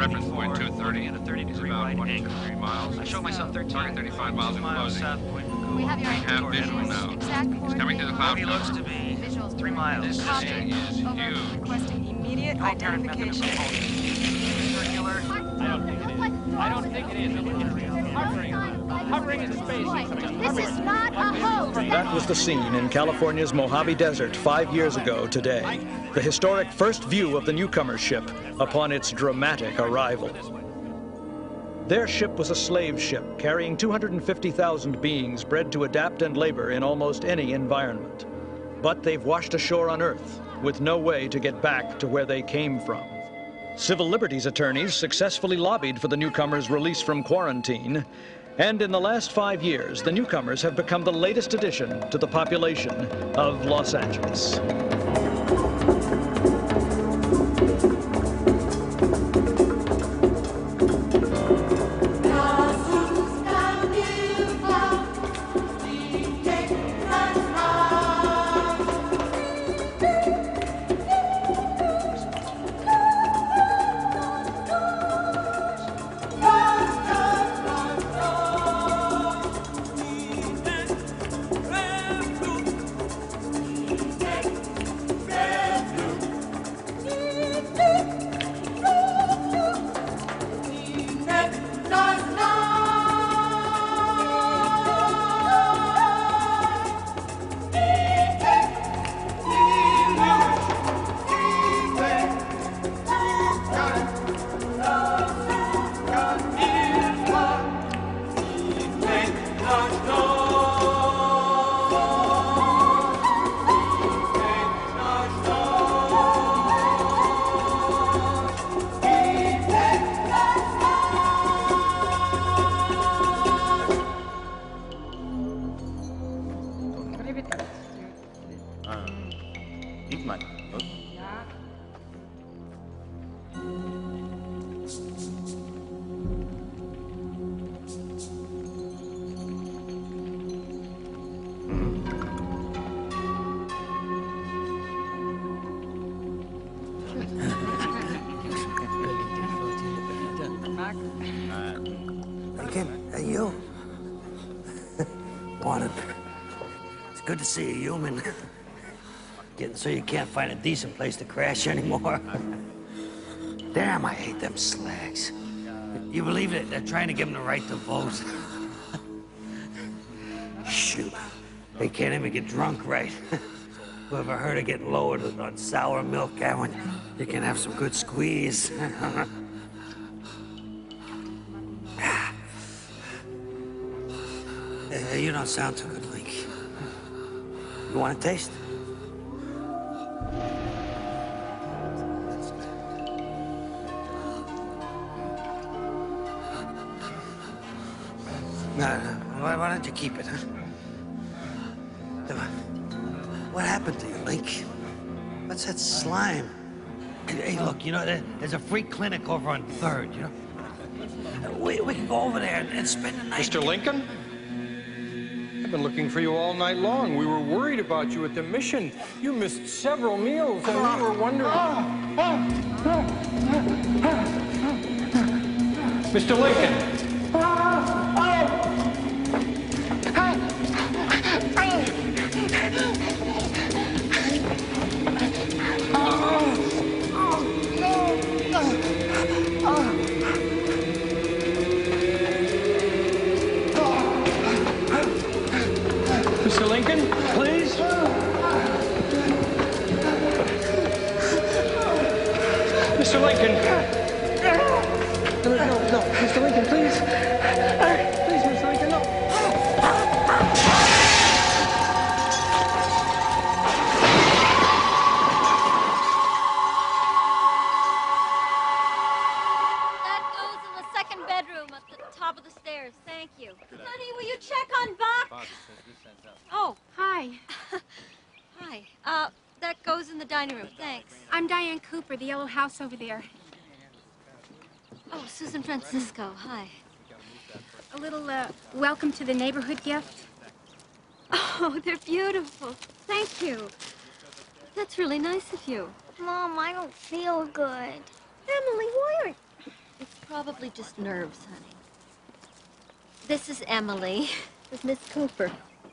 Reference point 230. And a 30 degree about right 23 angle. miles. I show myself 13. Target 35 miles in closing. south Point We have your have visual now. Exact It's coming through the cloud He looks to be Visuals three miles. This Copy. thing is Over. huge. Requesting immediate Alternate identification. Circular. I don't think it is. I don't think it is. It's hovering. Hovering in space. This is not a hoax. That was the scene in California's Mojave Desert five years ago today. The historic first view of the newcomer ship upon its dramatic arrival. Their ship was a slave ship carrying 250,000 beings bred to adapt and labor in almost any environment. But they've washed ashore on Earth with no way to get back to where they came from. Civil liberties attorneys successfully lobbied for the newcomers' release from quarantine. And in the last five years, the newcomers have become the latest addition to the population of Los Angeles. Find a decent place to crash anymore. Damn, I hate them slags. You believe it? They're trying to give them the right to vote. Shoot. They can't even get drunk right. Whoever heard of getting lowered on sour milk, Gowan? You can have some good squeeze. Uh, you don't sound too good, Link. You want a taste? No, no. Why, why don't you keep it, huh? What happened to you, Link? What's that slime? Hey, look, you know, there- there's a free clinic over on Third, you know? We, we can go over there and, and spend the night. Mr. Lincoln? I've been looking for you all night long. We were worried about you at the mission. You missed several meals, and we were wondering. Mr. Lincoln! Lincoln, please. Please, Mr. Lincoln, no. That goes in the second bedroom at the top of the stairs. Thank you. Honey, will you check on Buck? Oh, hi. hi. Uh, that goes in the dining room. Thanks. I'm Diane Cooper, the yellow house over there. Oh, Susan Francisco. Hi. A little uh, welcome to the neighborhood gift. Oh, they're beautiful. Thank you. That's really nice of you. Mom, I don't feel good. Emily, why aren't... It's probably just nerves, honey. This is Emily. This is Miss Cooper.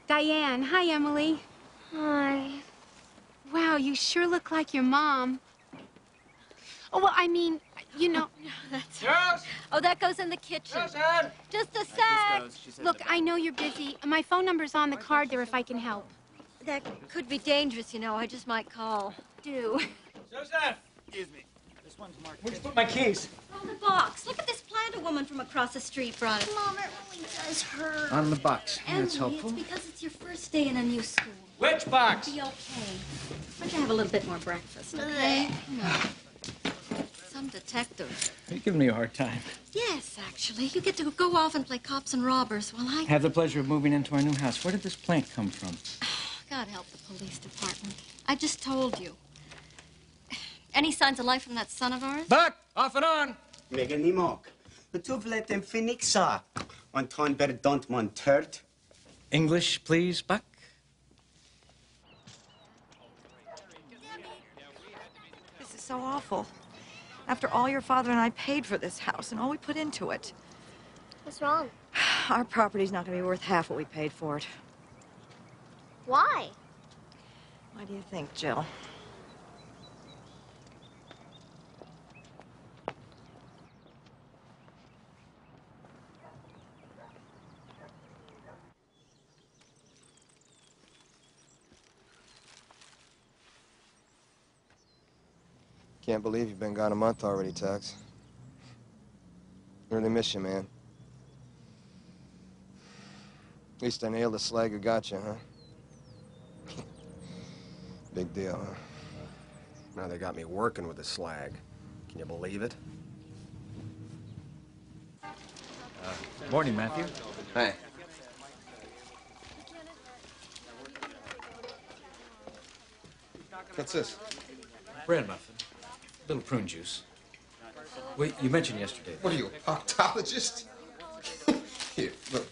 Diane. Hi, Emily. Hi. Wow, you sure look like your mom. Oh, well, I mean, you know. That's Yes! Oh, that goes in the kitchen. Susan! Just a sec. Look, I know you're busy. My phone number's on the card there if I can help. That could be dangerous, you know. I just might call. Do. Susan! Excuse me. This one's marked. Where'd you put my keys? On the box. Look at this plant a woman from across the street brought us. Mom, it really does hurt. On the box. Emily, That's helpful. it's because it's your first day in a new school. Which box? It'll Be okay. Why don't you have a little bit more breakfast, okay? Come on. Some detective. You're giving me a hard time? Yes, actually. You get to go off and play cops and robbers while I... Have the pleasure of moving into our new house. Where did this plant come from? God help the police department. I just told you. Any signs of life from that son of ours? Buck! Off and on! Megan ni mok. Betuv let them phoenixa. Anton berdont mon turd. English, please, Buck. This is so awful. After all your father and I paid for this house and all we put into it. What's wrong? Our property's not going to be worth half what we paid for it. Why? Why do you think, Jill? Can't believe you've been gone a month already, Tex. Really miss you, man. At least I nailed the slag who got you, huh? Big deal, huh? Now they got me working with the slag. Can you believe it? Uh, morning, Matthew. Hey. What's this? Bread muffin. Little prune juice. Wait, you mentioned yesterday. What are you, a proctologist? Here, look.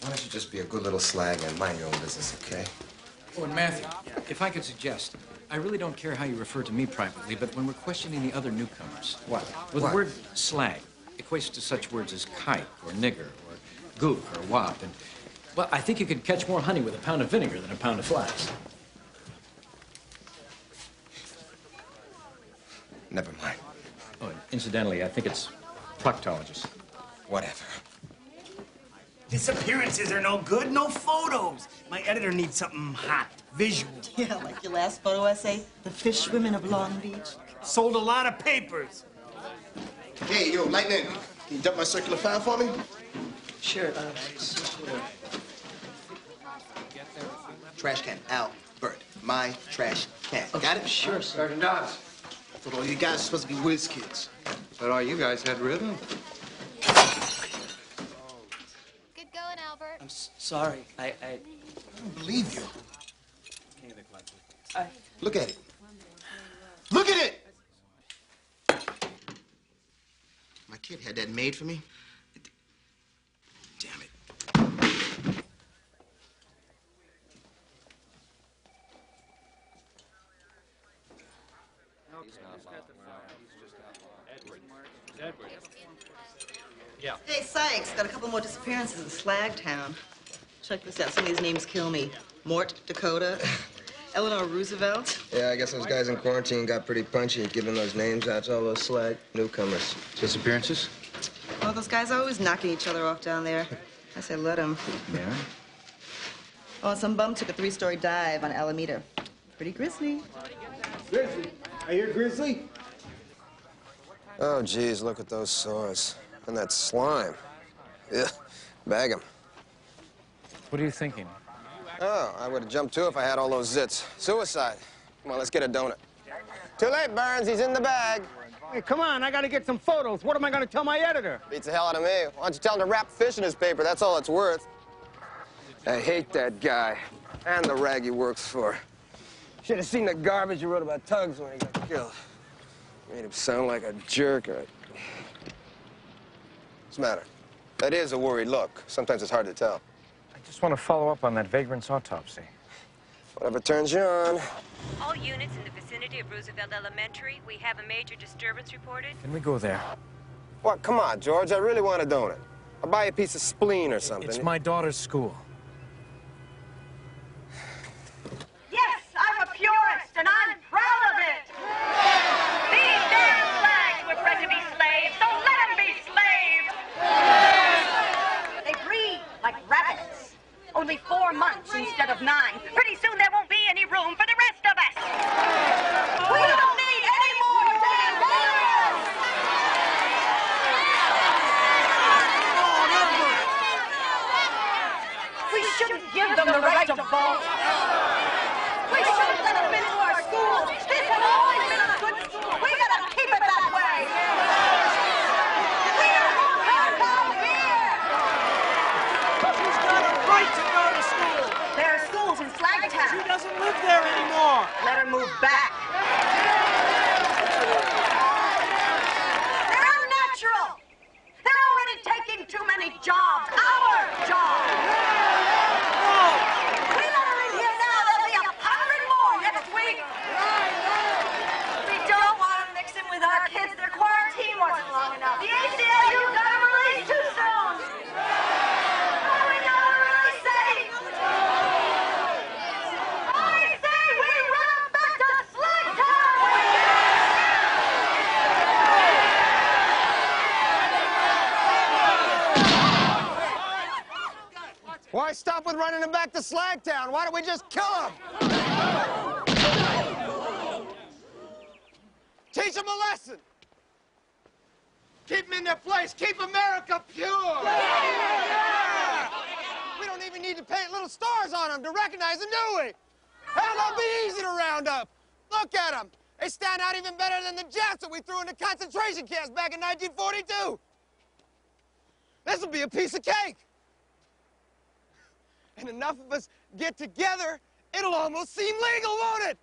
Why don't you just be a good little slag and mind your own business, okay? Oh, and Matthew, if I could suggest, I really don't care how you refer to me privately, but when we're questioning the other newcomers. What? Well, What? the word slag equates to such words as kike or nigger or gook or wop. And, well, I think you could catch more honey with a pound of vinegar than a pound of flies. Never mind. Oh, incidentally, I think it's proctologist. Whatever. Disappearances are no good, no photos. My editor needs something hot, visual. Yeah, like your last photo essay, The Fish Women of Long Beach. Sold a lot of papers. Hey, yo, Lightning. Can you dump my circular file for me? Sure. Uh, Trash can, Albert. My trash can. Got it? sure, sir. Sergeant Dodds. I thought all you guys were supposed to be whiz kids. But all you guys had rhythm. Good going, Albert. I'm s- sorry. I, I, I don't believe you. Look at it. Look at it! My kid had that made for me. Hey, Sykes, got a couple more disappearances in Slag Town. Check this out. Some of these names kill me. Mort Dakota, Eleanor Roosevelt. Yeah, I guess those guys in quarantine got pretty punchy giving those names out to all those slag newcomers. Disappearances? Oh, those guys are always knocking each other off down there. I say let them. Yeah. Oh, some bum took a three-story dive on Alameda. Pretty grisly. Grizzly. I hear Grizzly. Oh, geez, look at those sores. And that slime. Yeah, bag him. What are you thinking? Oh, I would have jumped too if I had all those zits. Suicide. Come on, let's get a donut. Too late, Burns. He's in the bag. Hey, come on, I gotta get some photos. What am I gonna tell my editor? Beats the hell out of me. Why don't you tell him to wrap fish in his paper? That's all it's worth. I hate that guy. And the rag he works for. Should have seen the garbage you wrote about Tugs when he got killed. Made him sound like a jerk. Or... What's the matter? That is a worried look. Sometimes it's hard to tell. I just want to follow up on that vagrant's autopsy. Whatever turns you on. All units in the vicinity of Roosevelt Elementary, we have a major disturbance reported. Can we go there? What? Come on, George. I really want a donut. I'll buy you a piece of spleen or something. It's my daughter's school. Yes, I'm a purist, and I'm proud of it. These damn slags were bred to be slaves, so let them be slaves. They breed like rabbits. Only four months instead of nine. Pretty soon there won't be any room for the rest of us. We don't need any more damn lawyers. We shouldn't give them the right to vote. We shouldn't let them into our schools. This has always been a good school. We gotta keep it that way. We are more hard here. She's got a right to go to school. There are schools in Slagtown. She doesn't live there anymore. Let her move back. They're unnatural. They're already taking too many jobs. Our jobs. We let her in here now. There'll be a hundred more next week. We don't want to mix in with our kids. Their quarantine wasn't long enough. The ACLU got them released too soon. What are we not really safe? I say we run 'em back to Why stop with running him back to Slagtown? Why don't we just kill him? Teach them a lesson. Keep them in their place. Keep America pure. Yeah! We don't even need to paint little stars on them to recognize them, do we? Hell, they'll be easy to round up. Look at them. They stand out even better than the Japs that we threw into concentration camps back in 1942. This will be a piece of cake. And enough of us get together, it'll almost seem legal, won't it?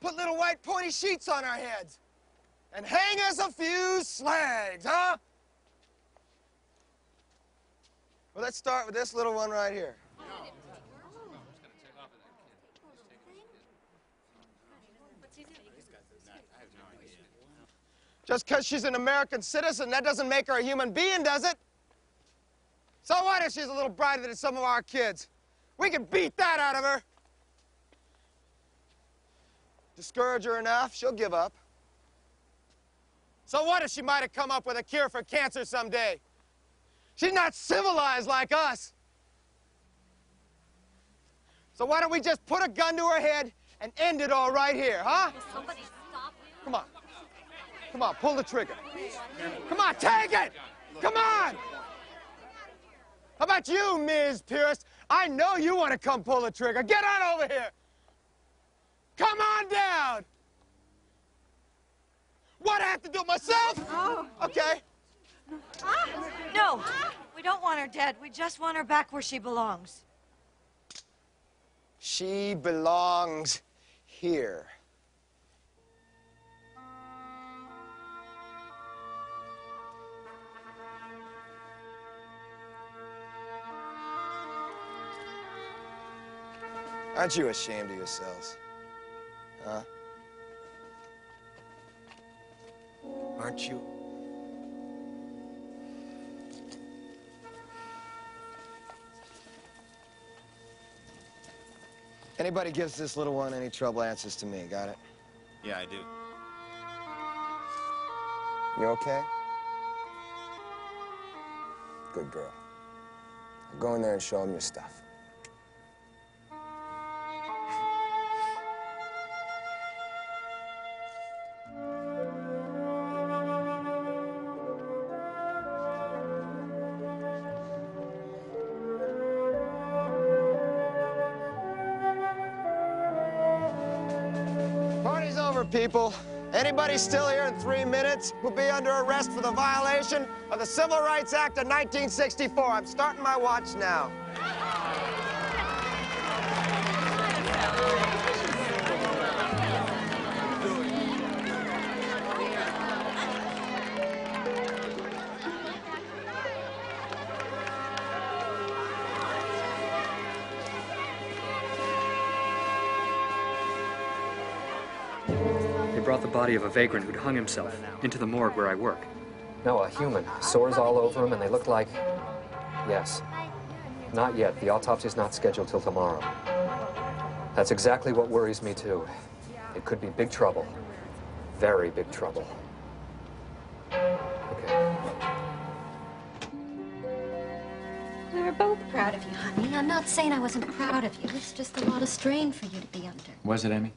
Put little white pointy sheets on our heads and hang us a few slags, huh? Well, let's start with this little one right here. Just because she's an American citizen, that doesn't make her a human being, does it? So what if she's a little brighter than some of our kids? We can beat that out of her. Discourage her enough, she'll give up. So what if she might have come up with a cure for cancer someday? She's not civilized like us. So why don't we just put a gun to her head and end it all right here, huh? Somebody stop him. Come on. Come on, pull the trigger. Come on, take it! Come on! How about you, Ms. Pierce? I know you want to come pull the trigger. Get on over here. Come on down. What, I have to do it myself? Oh. Okay. Ah. No, we don't want her dead. We just want her back where she belongs. She belongs here. Aren't you ashamed of yourselves? Huh? Aren't you? Anybody gives this little one any trouble answers to me, got it? Yeah, I do. You okay? Good girl. Go in there and show him your stuff. People. Anybody still here in three minutes will be under arrest for the violation of the Civil Rights Act of 1964. I'm starting my watch now. Brought the body of a vagrant who'd hung himself into the morgue where I work. No, a human. Sores all over him, and they look like. Yes. Not yet. The autopsy's not scheduled till tomorrow. That's exactly what worries me, too. It could be big trouble. Very big trouble. Okay. We were both proud of you, honey. I'm not saying I wasn't proud of you. It's just a lot of strain for you to be under. Was it, Emmy?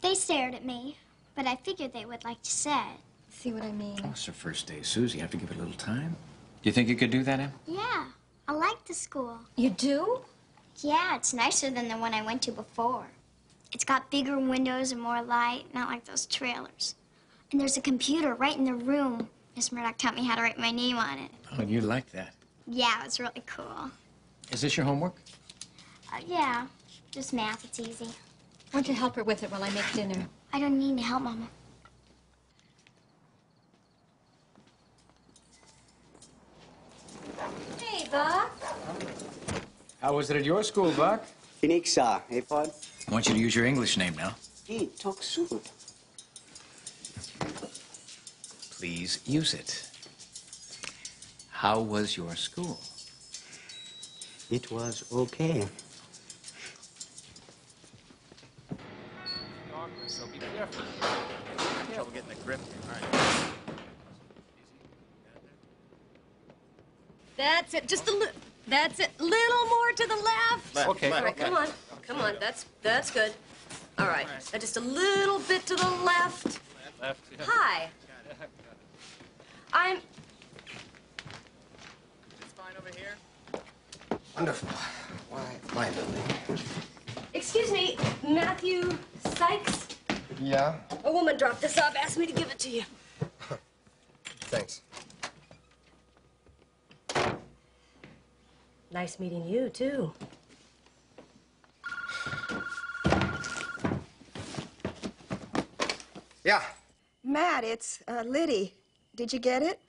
They stared at me, but I figured they would like to say. See what I mean? Oh, it's her first day, Susie. You have to give it a little time. Do you think you could do that, Em? Yeah, I like the school. You do? Yeah, it's nicer than the one I went to before. It's got bigger windows and more light, not like those trailers. And there's a computer right in the room. Miss Murdoch taught me how to write my name on it. Oh, you like that. Yeah, it was really cool. Is this your homework? Uh, yeah, just math, it's easy. Why don't you help her with it while I make dinner? I don't need to help, Mama. Hey, Buck. How was it at your school, Buck? Phoenixa, hey, Pod? I want you to use your English name now. Hey, talk soon. Please use it. How was your school? It was okay. So be. Trouble getting the grip. That's it. Just a little. That's it. Little more to the left. Left, Okay. All right, left, come on. Come on. That's that's good. All right. Now just a little bit to the left. Left. Hi. I'm. Wonderful. Why, why, Lily? Excuse me, Matthew Sykes. Yeah? A woman dropped this off. Asked me to give it to you. Thanks. Nice meeting you too. Yeah. Matt, it's uh, Liddy. Did you get it?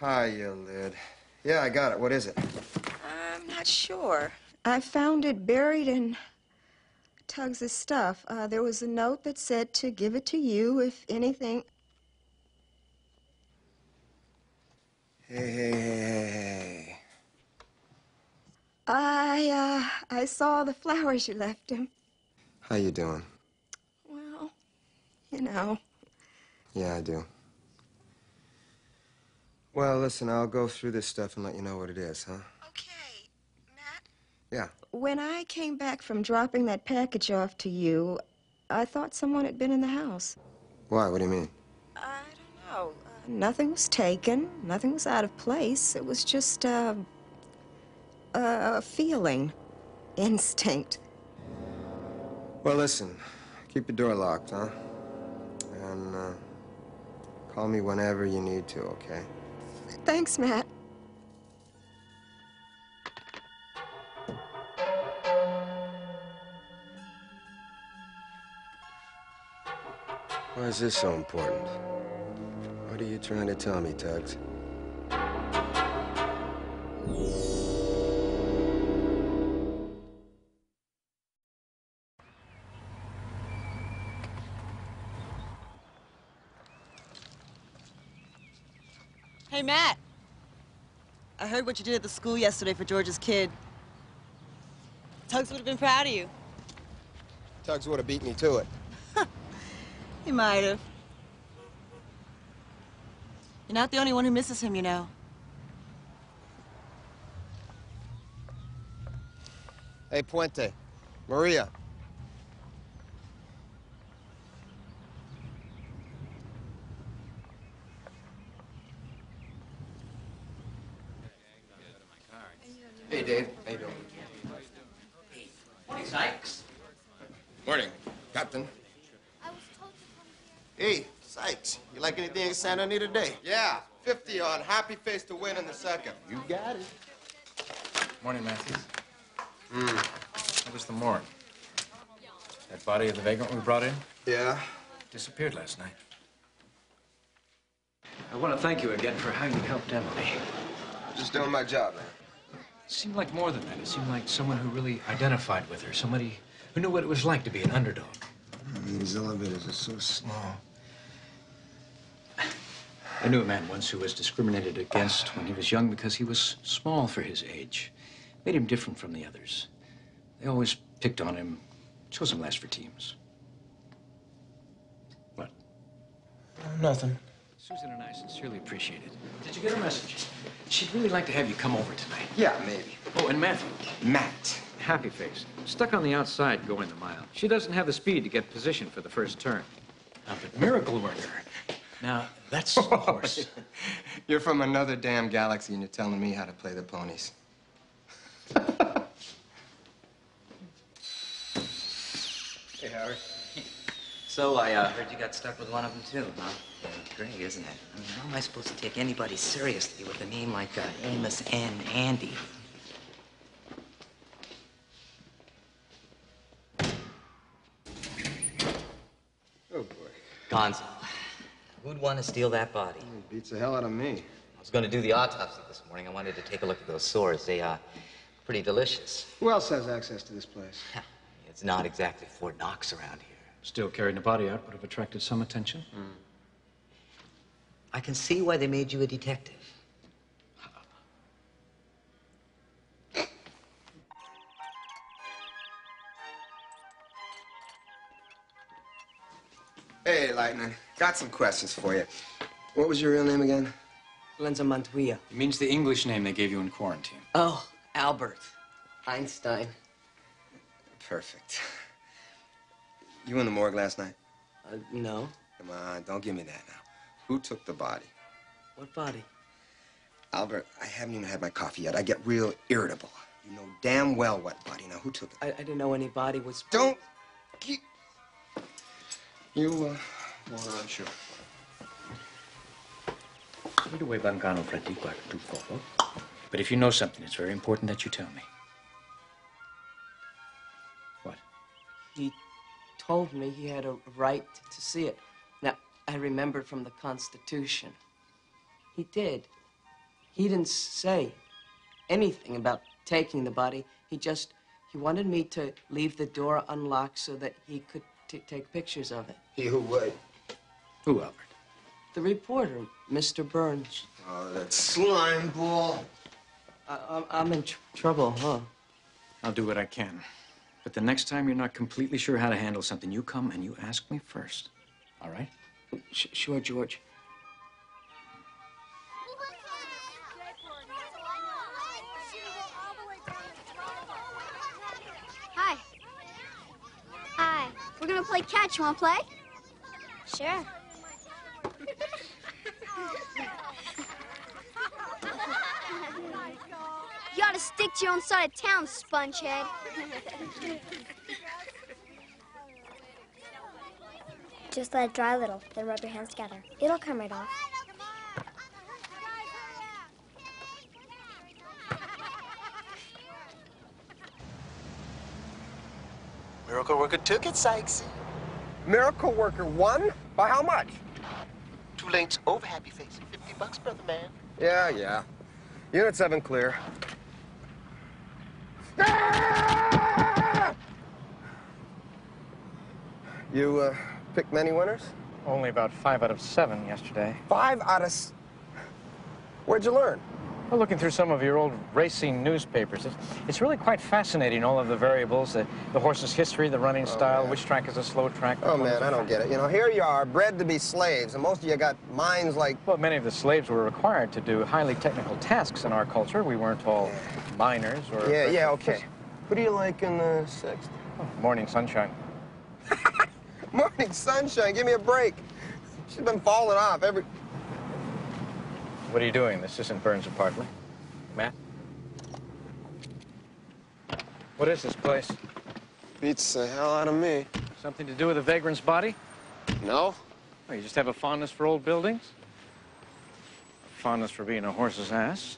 Hi, you lid. Yeah, I got it. What is it? I'm not sure. I found it buried in Tugs's stuff. Uh, there was a note that said to give it to you if anything. Hey, hey, hey, hey, hey. I, uh, I saw the flowers you left him. How you doing? Well, you know. Yeah, I do. Well, listen, I'll go through this stuff and let you know what it is, huh? Yeah. When I came back from dropping that package off to you, I thought someone had been in the house. Why? What do you mean? No, uh, nothing was taken. Nothing was out of place. It was just uh, a, a feeling, instinct. Well, listen, keep the door locked, huh? And uh, call me whenever you need to, okay? Thanks, Matt. Is this so important? What are you trying to tell me, Tugs? Hey, Matt. I heard what you did at the school yesterday for George's kid. Tugs would have been proud of you. Tugs would have beat me to it. He might have. You're not the only one who misses him, you know. Hey, Puente. Maria. Hey, Dave. How you doing? Morning, Sykes. Morning, Captain. Hey, Sykes, you like anything Santa Anita today? Yeah, 50 on. Happy face to win in the second. You got it. Morning, Matthews. Hmm. How was the morgue? That body of the vagrant we brought in? Yeah? Disappeared last night. I want to thank you again for how you helped Emily. Just doing my job, man. It seemed like more than that. It seemed like someone who really identified with her, somebody who knew what it was like to be an underdog. These elevators are so small. I knew a man once who was discriminated against when he was young because he was small for his age. Made him different from the others. They always picked on him, chose him last for teams. What? Nothing. Susan and I sincerely appreciate it. Did you get her message? She'd really like to have you come over tonight. Yeah, maybe. Oh, and Matthew. Matt. Happy face. Stuck on the outside going the mile. She doesn't have the speed to get position for the first turn. Now, but Miracle Worker. Now, that's the horse. You're from another damn galaxy and you're telling me how to play the ponies. Hey, Howard. So I uh, heard you got stuck with one of them too, huh? Great, isn't it? I mean, how am I supposed to take anybody seriously with a name like uh, Amos N. Andy? Oh, boy. Gonzo. Who'd want to steal that body? It beats the hell out of me. I was going to do the autopsy this morning. I wanted to take a look at those sores. They, are pretty delicious. Who else has access to this place? It's not exactly Fort Knox around here. Still carrying the body out would have attracted some attention. Hmm. I can see why they made you a detective. Hey, Lightning. Got some questions for you. What was your real name again? Lenza Montoya. It means the English name they gave you in quarantine. Oh, Albert. Einstein. Perfect. You in the morgue last night? Uh, no. Come on, don't give me that now. Who took the body? What body? Albert, I haven't even had my coffee yet. I get real irritable. You know damn well what body. Now, who took it? I, I didn't know any body was. Don't keep. You, uh, water on sure. Put away Bangano Fratico tu favor. But if you know something, it's very important that you tell me. What? He told me he had a right to see it. Now, I remembered from the Constitution. He did. He didn't say anything about taking the body. He just, he wanted me to leave the door unlocked so that he could t- take pictures of it. He who would? Who, Albert? The reporter, Mr. Burns. Oh, that slime ball. I, I'm, I'm in tr- trouble, huh? I'll do what I can. But the next time you're not completely sure how to handle something, you come and you ask me first. All right? Sh- sure, George. Play catch. You wanna play? Sure. you ought to stick to your own side of town, spongehead. Just let it dry a little, then rub your hands together. It'll come right off. Miracle Worker took it, Sykes. Miracle Worker won? By how much? Two lanes over, happy face. 50 bucks, brother man. Yeah, yeah. Unit 7 clear. You, uh, picked many winners? Only about five out of seven yesterday. Five out of... S- Where'd you learn? Well, looking through some of your old racing newspapers, it's, it's really quite fascinating, all of the variables, the, the horse's history, the running oh, style, which track is a slow track. Oh, which one is man, I don't get it. You know, here you are, bred to be slaves, and most of you got minds like... Well, many of the slaves were required to do highly technical tasks in our culture. We weren't all miners or... Yeah, yeah, okay. Who do you like in the sixth? Oh, morning sunshine. Morning sunshine, give me a break. She's been falling off every... What are you doing? This isn't Burns' apartment. Matt? What is this place? Beats the hell out of me. Something to do with a vagrant's body? No. Oh, you just have a fondness for old buildings? A fondness for being a horse's ass?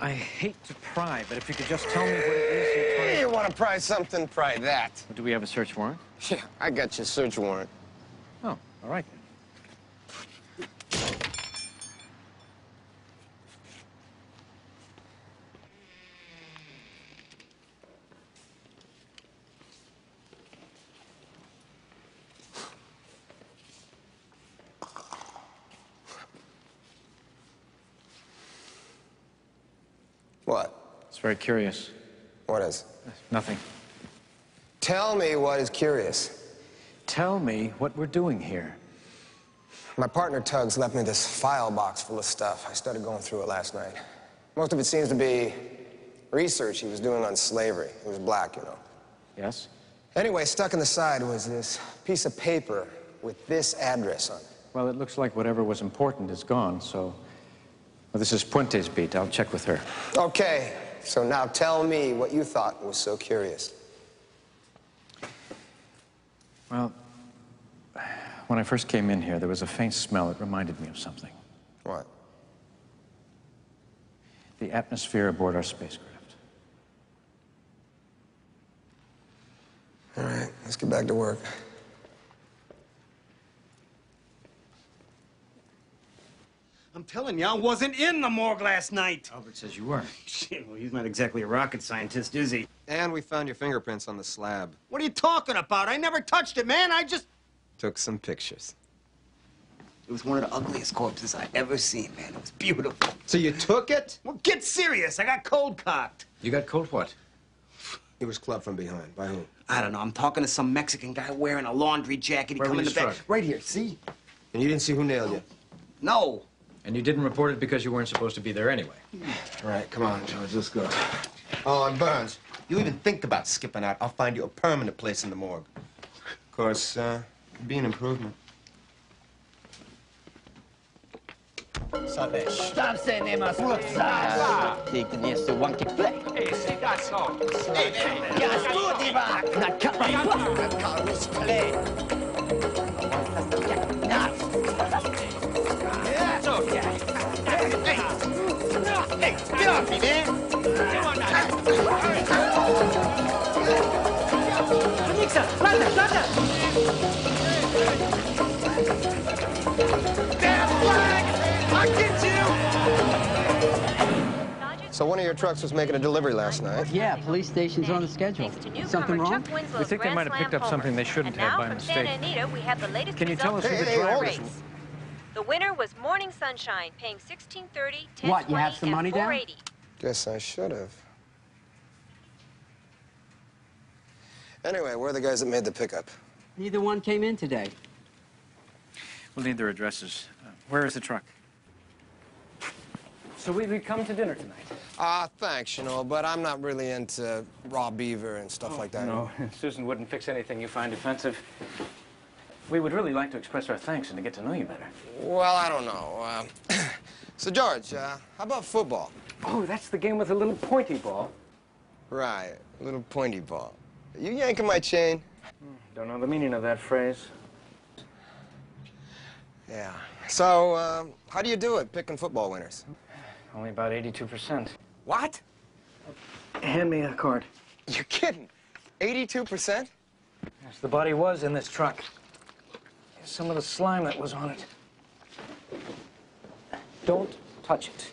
I hate to pry, but if you could just tell me what it is you're trying you want to pry something, pry that. Do we have a search warrant? Yeah, I got your search warrant. Oh, all right then. What? It's very curious. What is? Nothing. Tell me what is curious. Tell me what we're doing here. My partner Tugs left me this file box full of stuff. I started going through it last night. Most of it seems to be research he was doing on slavery. He was black, you know. Yes? Anyway, stuck in the side was this piece of paper with this address on it. Well, it looks like whatever was important is gone, so. Well, this is Puente's beat. I'll check with her. Okay, so now tell me what you thought was so curious. Well, when I first came in here, there was a faint smell that reminded me of something. What? The atmosphere aboard our spacecraft. All right, let's get back to work. I'm telling you, I wasn't in the morgue last night. Albert says you were. Shit, well, he's not exactly a rocket scientist, is he? And we found your fingerprints on the slab. What are you talking about? I never touched it, man. I just... Took some pictures. It was one of the ugliest corpses I ever seen, man. It was beautiful. So you took it? Well, get serious. I got cold cocked. You got cold what? He was clubbed from behind. By whom? I don't know. I'm talking to some Mexican guy wearing a laundry jacket. He Where come in you the back. Right here, see? And you didn't see who nailed you? No. And you didn't report it because you weren't supposed to be there anyway. All right, come on, George, let's go. Oh, and Burns, you even think about skipping out, I'll find you a permanent place in the morgue. Of course, uh, it'd be an improvement. Sabes. Stop saying they must look Taking this to one kick play. Hey, see, that's all. Hey, hey, gas to the rock. Not hey, get off me, man. Come on now. Anixa, planta, planta. Damn slag! I get you! So one of your trucks was making a delivery last night. Yeah, police station's on the schedule. Something wrong? We think they might have picked up something they shouldn't have by mistake. Anita, we have the latest Can you tell us who results the from driver the is? The winner was Morning Sunshine, paying 1630, 1020, What, you have some money down? 480. Guess I should have. Anyway, where are the guys that made the pickup? Neither one came in today. We'll need their addresses. Uh, where is the truck? So we would come to dinner tonight. Ah, thanks, you know, but I'm not really into raw beaver and stuff like that. No, Susan wouldn't fix anything you find offensive. We would really like to express our thanks and to get to know you better. Well, I don't know. Uh, so, George, uh, how about football? Oh, that's the game with the little pointy ball. Right, a little pointy ball. Are You yanking my chain? Don't know the meaning of that phrase. Yeah. So, uh, how do you do it, picking football winners? Only about 82%. What? Hand me a card. You're kidding. 82%? Yes, the body was in this truck. Here's some of the slime that was on it. Don't touch it.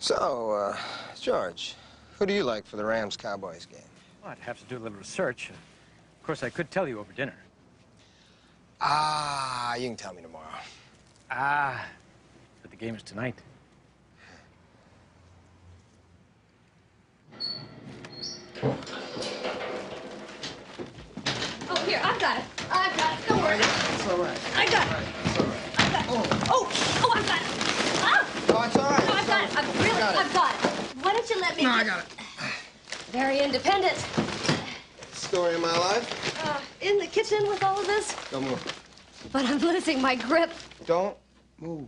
So, uh, George, who do you like for the Rams-Cowboys game? Well, I'd have to do a little research. Of course, I could tell you over dinner. Ah, you can tell me tomorrow. Ah, but the game is tonight. Oh, here, I've got it. I've got it. Don't worry. It's all right. I got it. It's all right. I've got it. Oh, oh, I've got it. Oh, it's all right. No, I've got it. I've really, got it. I've got it. Why don't you let me? No, I got it. Very independent. Story of my life? Uh, in the kitchen with all of this, Don't move. but I'm losing my grip. Don't move.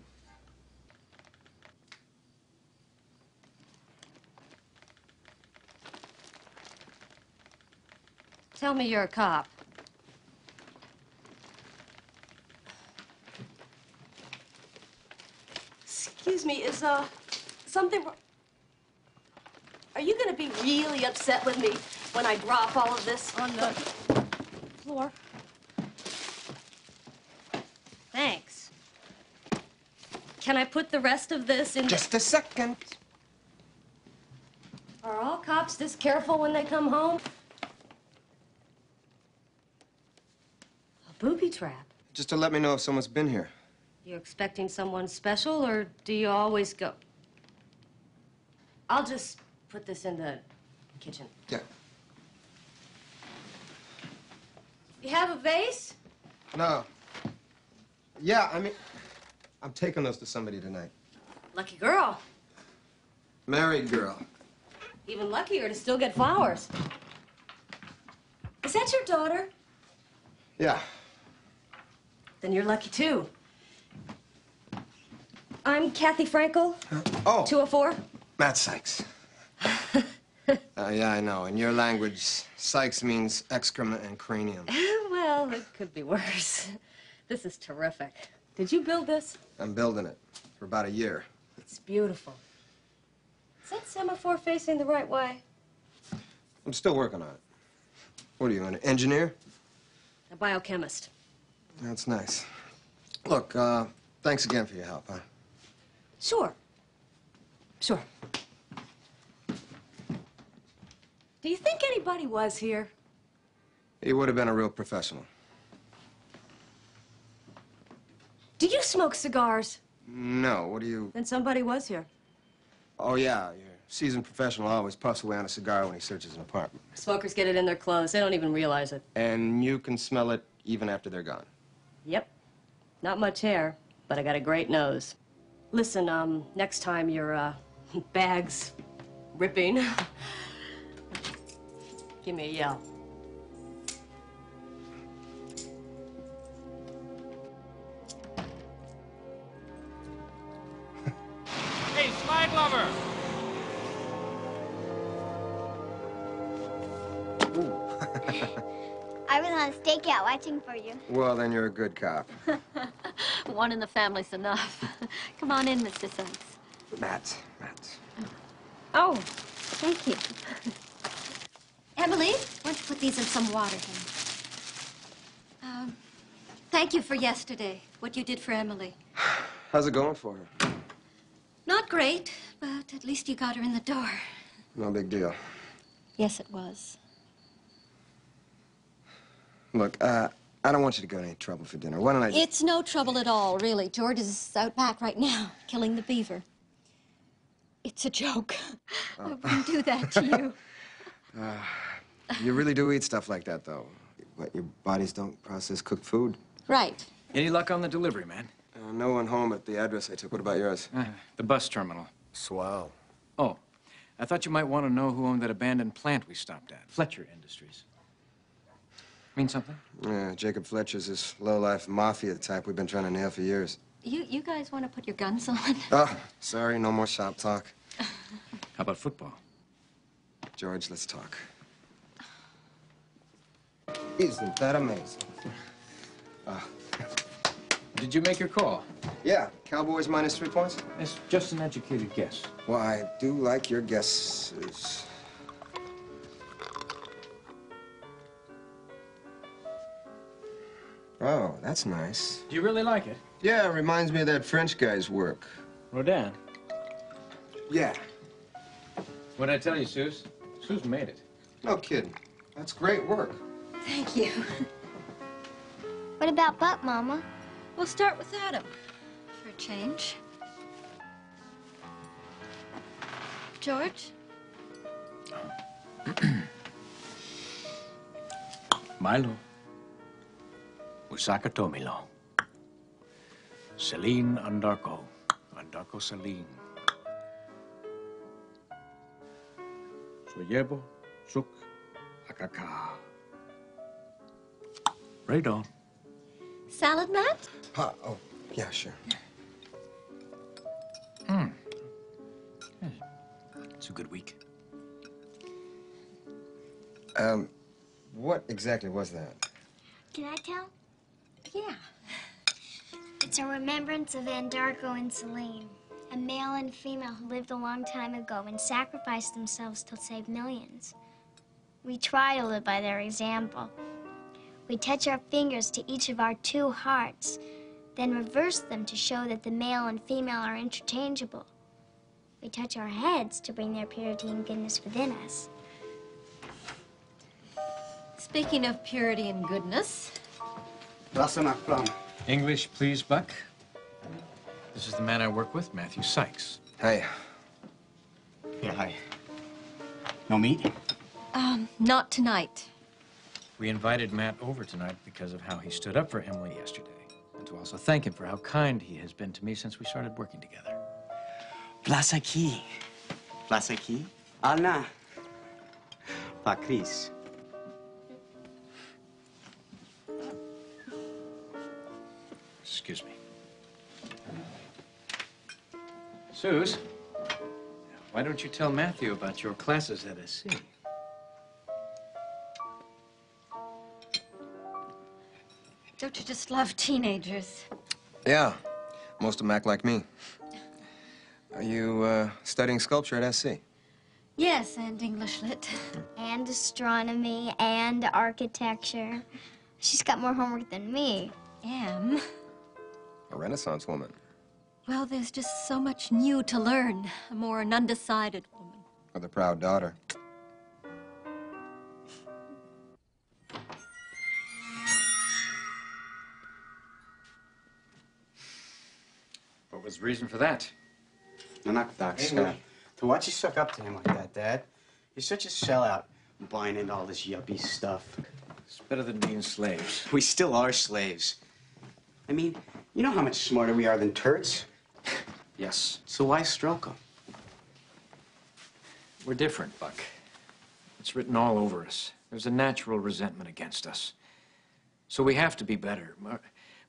Tell me you're a cop. Excuse me, is, uh, something... Are you gonna be really upset with me when I drop all of this on the floor? Thanks. Can I put the rest of this in? Just a second. Are all cops this careful when they come home? A booby trap. Just to let me know if someone's been here. You expecting someone special, or do you always go? I'll just put this in the kitchen. Yeah. You have a vase? No. Yeah, I mean, I'm taking those to somebody tonight. Lucky girl. Married girl. Even luckier to still get flowers. Is that your daughter? Yeah. Then you're lucky too. I'm Kathy Frankel. Oh. 204. Matt Sykes. uh, yeah, I know. In your language, Sykes means excrement and cranium. well, it could be worse. This is terrific. Did you build this? I'm building it for about a year. It's beautiful. Is that semaphore facing the right way? I'm still working on it. What are you, an engineer? A biochemist. That's nice. Look, uh, thanks again for your help, huh? Sure. Sure. Do you think anybody was here? He would have been a real professional. Do you smoke cigars? No, what do you... Then somebody was here. Oh, yeah, your seasoned professional always puffs away on a cigar when he searches an apartment. Smokers get it in their clothes. They don't even realize it. And you can smell it even after they're gone. Yep. Not much hair, but I got a great nose. Listen, um, next time your, uh, bag's ripping, give me a yell. Hey, Slag Lover! I was on a stakeout watching for you. Well, then you're a good cop. One in the family's enough. Come on in, Mr. Sykes. Matt, Matt. Oh, thank you. Emily, why don't you put these in some water here? Um, thank you for yesterday, what you did for Emily. How's it going for her? Not great, but at least you got her in the door. No big deal. Yes, it was. Look, uh, I don't want you to go to any trouble for dinner. Why don't I just... It's no trouble at all, really. George is out back right now, killing the beaver. It's a joke. I wouldn't do that to you. Uh, you really do eat stuff like that, though. What, your bodies don't process cooked food? Right. Any luck on the delivery, man? Uh, no one home at the address I took. What about yours? Uh, the bus terminal. Swell. Oh, I thought you might want to know who owned that abandoned plant we stopped at. Fletcher Industries. Mean something? Yeah, Jacob Fletcher's this low-life mafia type we've been trying to nail for years. You, you guys want to put your guns on? Oh, sorry, no more shop talk. How about football? George, let's talk. Isn't that amazing? Uh, Did you make your call? yeah, Cowboys minus three points? It's just an educated guess. Well, I do like your guesses. Oh, that's nice. Do you really like it? Yeah, it reminds me of that French guy's work. Rodin. Yeah. What'd I tell you, Suze? Suze made it. No kidding. That's great work. Thank you. What about Buck, Mama? We'll start with Adam, for a change. George? Milo. Usaka Tomilo. Celine Andarko. Andarko Celine. Soyebo Suk Akaka. Right on. Salad, Matt? Ha, oh, yeah, sure. Hmm. It's a good week. Um, what exactly was that? Can I tell? Yeah. It's a remembrance of Andarko and Celine, a male and female who lived a long time ago and sacrificed themselves to save millions. We try to live by their example. We touch our fingers to each of our two hearts, then reverse them to show that the male and female are interchangeable. We touch our heads to bring their purity and goodness within us. Speaking of purity and goodness, Blossom plum. English, please, Buck. This is the man I work with, Matthew Sykes. Hey. Yeah, hi. No meat? Um, not tonight. We invited Matt over tonight because of how he stood up for Emily yesterday, and to also thank him for how kind he has been to me since we started working together. Blasaki. Blasaki? Anna. Pa Chris. Excuse me. Suze, why don't you tell Matthew about your classes at SC? Don't you just love teenagers? Yeah, most of them act like me. Are you uh, studying sculpture at SC? Yes, and English lit. And astronomy and architecture. She's got more homework than me. Am? A Renaissance woman. Well, there's just so much new to learn. I'm more an undecided woman. With a proud daughter. What was the reason for that? No, not Doc Hey, Scott. To watch you suck up to him like that, Dad. You're such a sellout, buying into all this yuppie stuff. It's better than being slaves. We still are slaves. I mean, you know how much smarter we are than turds? Yes. So why stroke them? We're different, Buck. It's written all over us. There's a natural resentment against us. So we have to be better, more,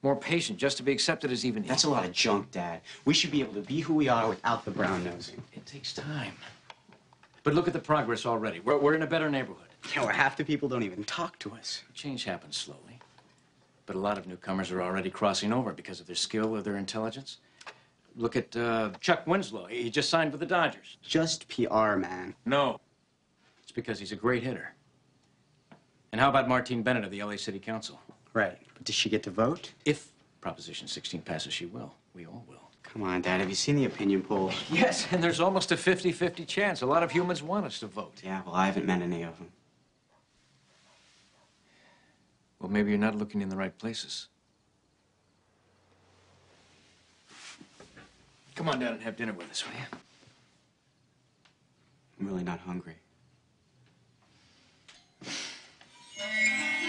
more patient, just to be accepted as even That's a lot of junk, Dad. We should be able to be who we are without the brown nosing. It takes time. But look at the progress already. We're, we're in a better neighborhood. Yeah, where half the people don't even talk to us. Change happens slowly. But a lot of newcomers are already crossing over because of their skill or their intelligence. Look at uh, Chuck Winslow. He just signed with the Dodgers. Just PR, man. No. It's because he's a great hitter. And how about Martine Bennett of the LA City Council? Right. But does she get to vote? If Proposition 16 passes, she will. We all will. Come on, Dad. Have you seen the opinion polls? Yes, and there's almost a 50-50 chance. A lot of humans want us to vote. Yeah, well, I haven't met any of them. Well, maybe you're not looking in the right places. Come on down and have dinner with us, will you? I'm really not hungry.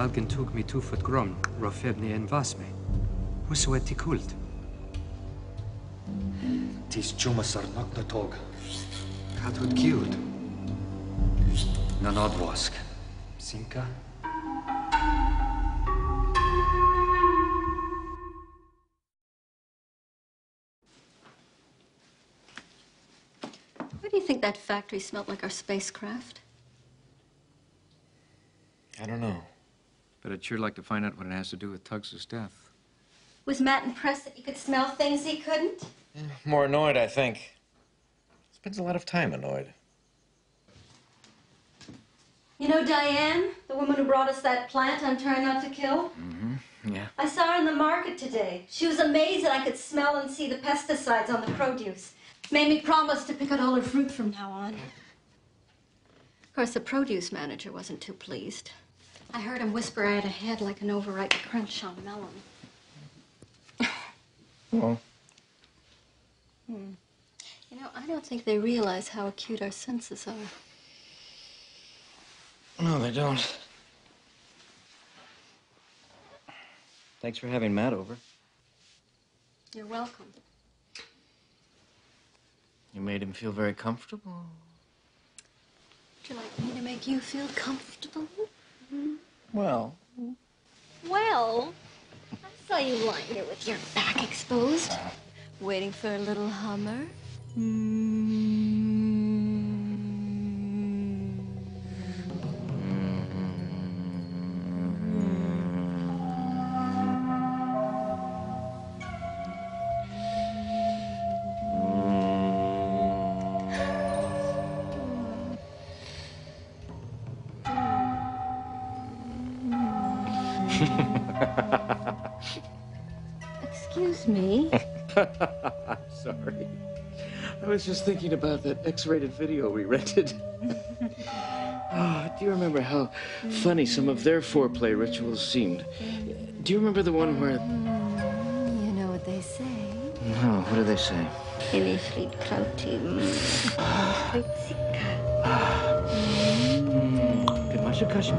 Vidalgen tog mi tufat grom, rofebni er en vasme. Huso et kult. Tis chumasar naknatog. Katud kiud. Nanodvosk. Sinka. Why do you think that factory smelled like our spacecraft? I don't know. But I'd sure like to find out what it has to do with Tugs's death. Was Matt impressed that you could smell things he couldn't? More annoyed, I think. Spends a lot of time annoyed. You know Diane, the woman who brought us that plant I'm trying not to kill? Mm-hmm. Yeah. I saw her in the market today. She was amazed that I could smell and see the pesticides on the produce. Made me promise to pick out all her fruit from now on. Of course, the produce manager wasn't too pleased. I heard him whisper I had a head like an overripe crunch on melon. Well, Hmm. You know, I don't think they realize how acute our senses are. no, they don't. Thanks for having Matt over. You're welcome. You made him feel very comfortable. Would you like me to make you feel comfortable? Well, Well, I saw you lying there with your back exposed, waiting for a little hummer. Excuse me. Sorry. I was just thinking about that X-rated video we rented. oh, do you remember how funny some of their foreplay rituals seemed? Do you remember the one where... Mm, you know what they say. No, what do they say? Protein. Ty masz jakaś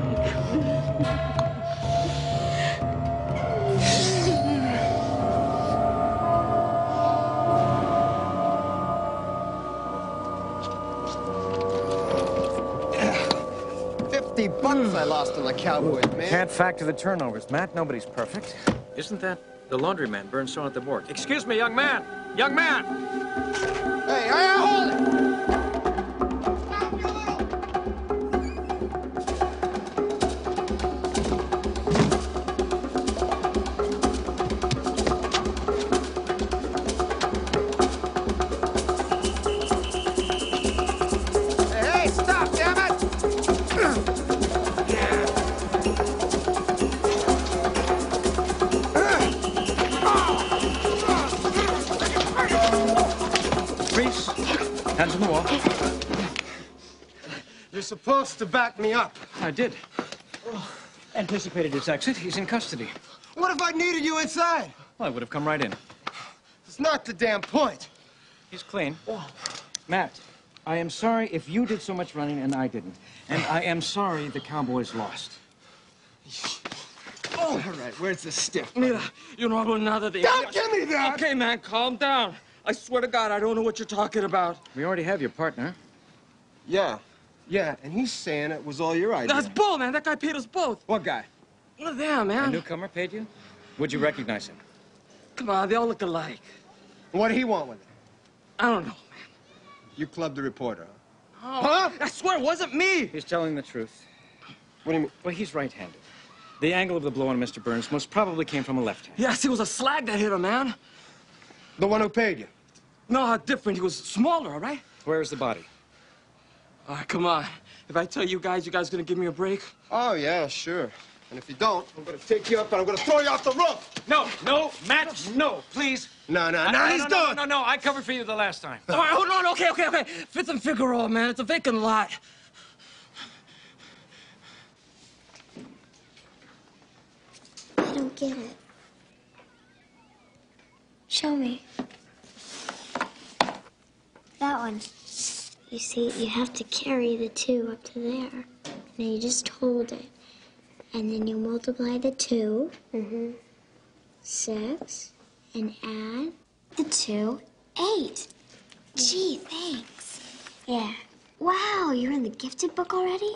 lost on the Cowboys, man. Can't factor the turnovers, Matt. Nobody's perfect. Isn't that the laundryman burned saw at the morgue? Excuse me, young man! Young man! Hey, hey, hold it! Supposed to back me up. I did. Anticipated his exit. He's in custody. What if I needed you inside? Well, I would have come right in. It's not the damn point. He's clean. Matt, I am sorry if you did so much running and I didn't. And I am sorry the Cowboys lost. Oh, all right. Where's the stick? Mira, you know about nada de... Don't give me that! Okay, man, calm down. I swear to God, I don't know what you're talking about. We already have your partner. Yeah. Yeah, and he's saying it was all your idea. That's bull, man. That guy paid us both. What guy? Look at them, man. A newcomer paid you? Would you recognize him? Come on, they all look alike. What did he want with it? I don't know. Man. You clubbed the reporter, huh? Huh? I swear it wasn't me. He's telling the truth. What do you mean? Well, he's right-handed. The angle of the blow on Mr. Burns most probably came from a left hand. Yes, it was a slag that hit him, man. The one who paid you? No, how different. He was smaller, all right? Where is the body? All right, come on. If I tell you guys, you guys gonna give me a break? Oh, yeah, sure. And if you don't, I'm gonna take you up and I'm gonna throw you off the roof. No, no, Matt, no, please. No, no, I- no, he's no, done. No, no, no, I covered for you the last time. All right, hold on. Okay, okay, okay. Fifth and Figueroa, man. It's a vacant lot. I don't get it. Show me. That one. You see, you have to carry the two up to there. And then you just hold it. And then you multiply the 2 Mm-hmm. Six. And add the two. Eight. Gee, thanks. Yeah. Wow, you're in the gifted book already?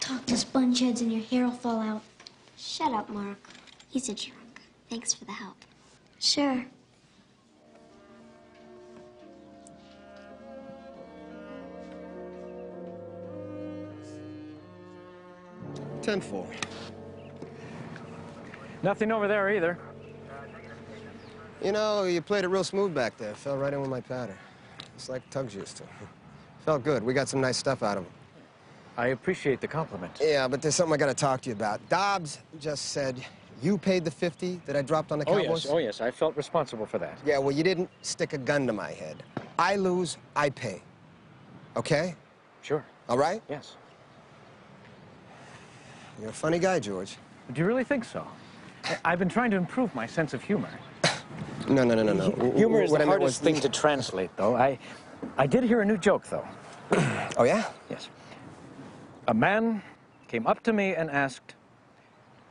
Talk to spongeheads and your hair will fall out. Shut up, Mark. He's a drunk. Thanks for the help. Sure. Ten four. Nothing over there either. You know, you played it real smooth back there. Fell right in with my pattern. It's like Tugs used to. Felt good. We got some nice stuff out of him. I appreciate the compliment. Yeah, but there's something I gotta talk to you about. Dobbs just said you paid the 50 that I dropped on the Cowboys? Oh, yes. Oh, yes. I felt responsible for that. Yeah, well, you didn't stick a gun to my head. I lose, I pay. Okay? Sure. All right? Yes. You're a funny guy, George. Do you really think so? I've been trying to improve my sense of humor. No, no, no, no, no. Humor is What the I hardest thing to translate, though. I, I did hear a new joke, though. Oh, yeah? Yes. A man came up to me and asked,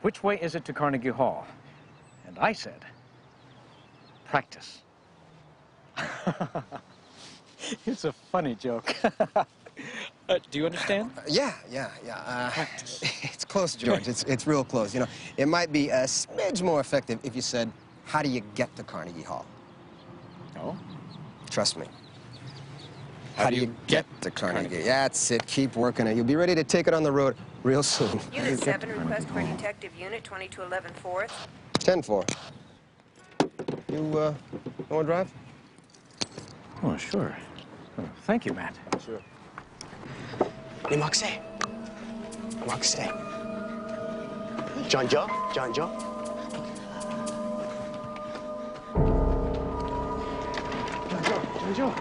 which way is it to Carnegie Hall? And I said, practice. it's a funny joke. Uh, do you understand? Yeah, yeah, yeah. Uh, it's close, George. It's, it's real close. You know, it might be a smidge more effective if you said, how do you get to Carnegie Hall? Oh? Trust me. How, do you get to Carnegie? That's it. Keep working it. You'll be ready to take it on the road real soon. Unit 7, request for detective unit 2211 4th. 10 4. You, uh, want to drive? Oh, sure. Oh, thank you, Matt. Sure. Macsey, Macsey, John Joe, John Joe, John Joe, John Joe.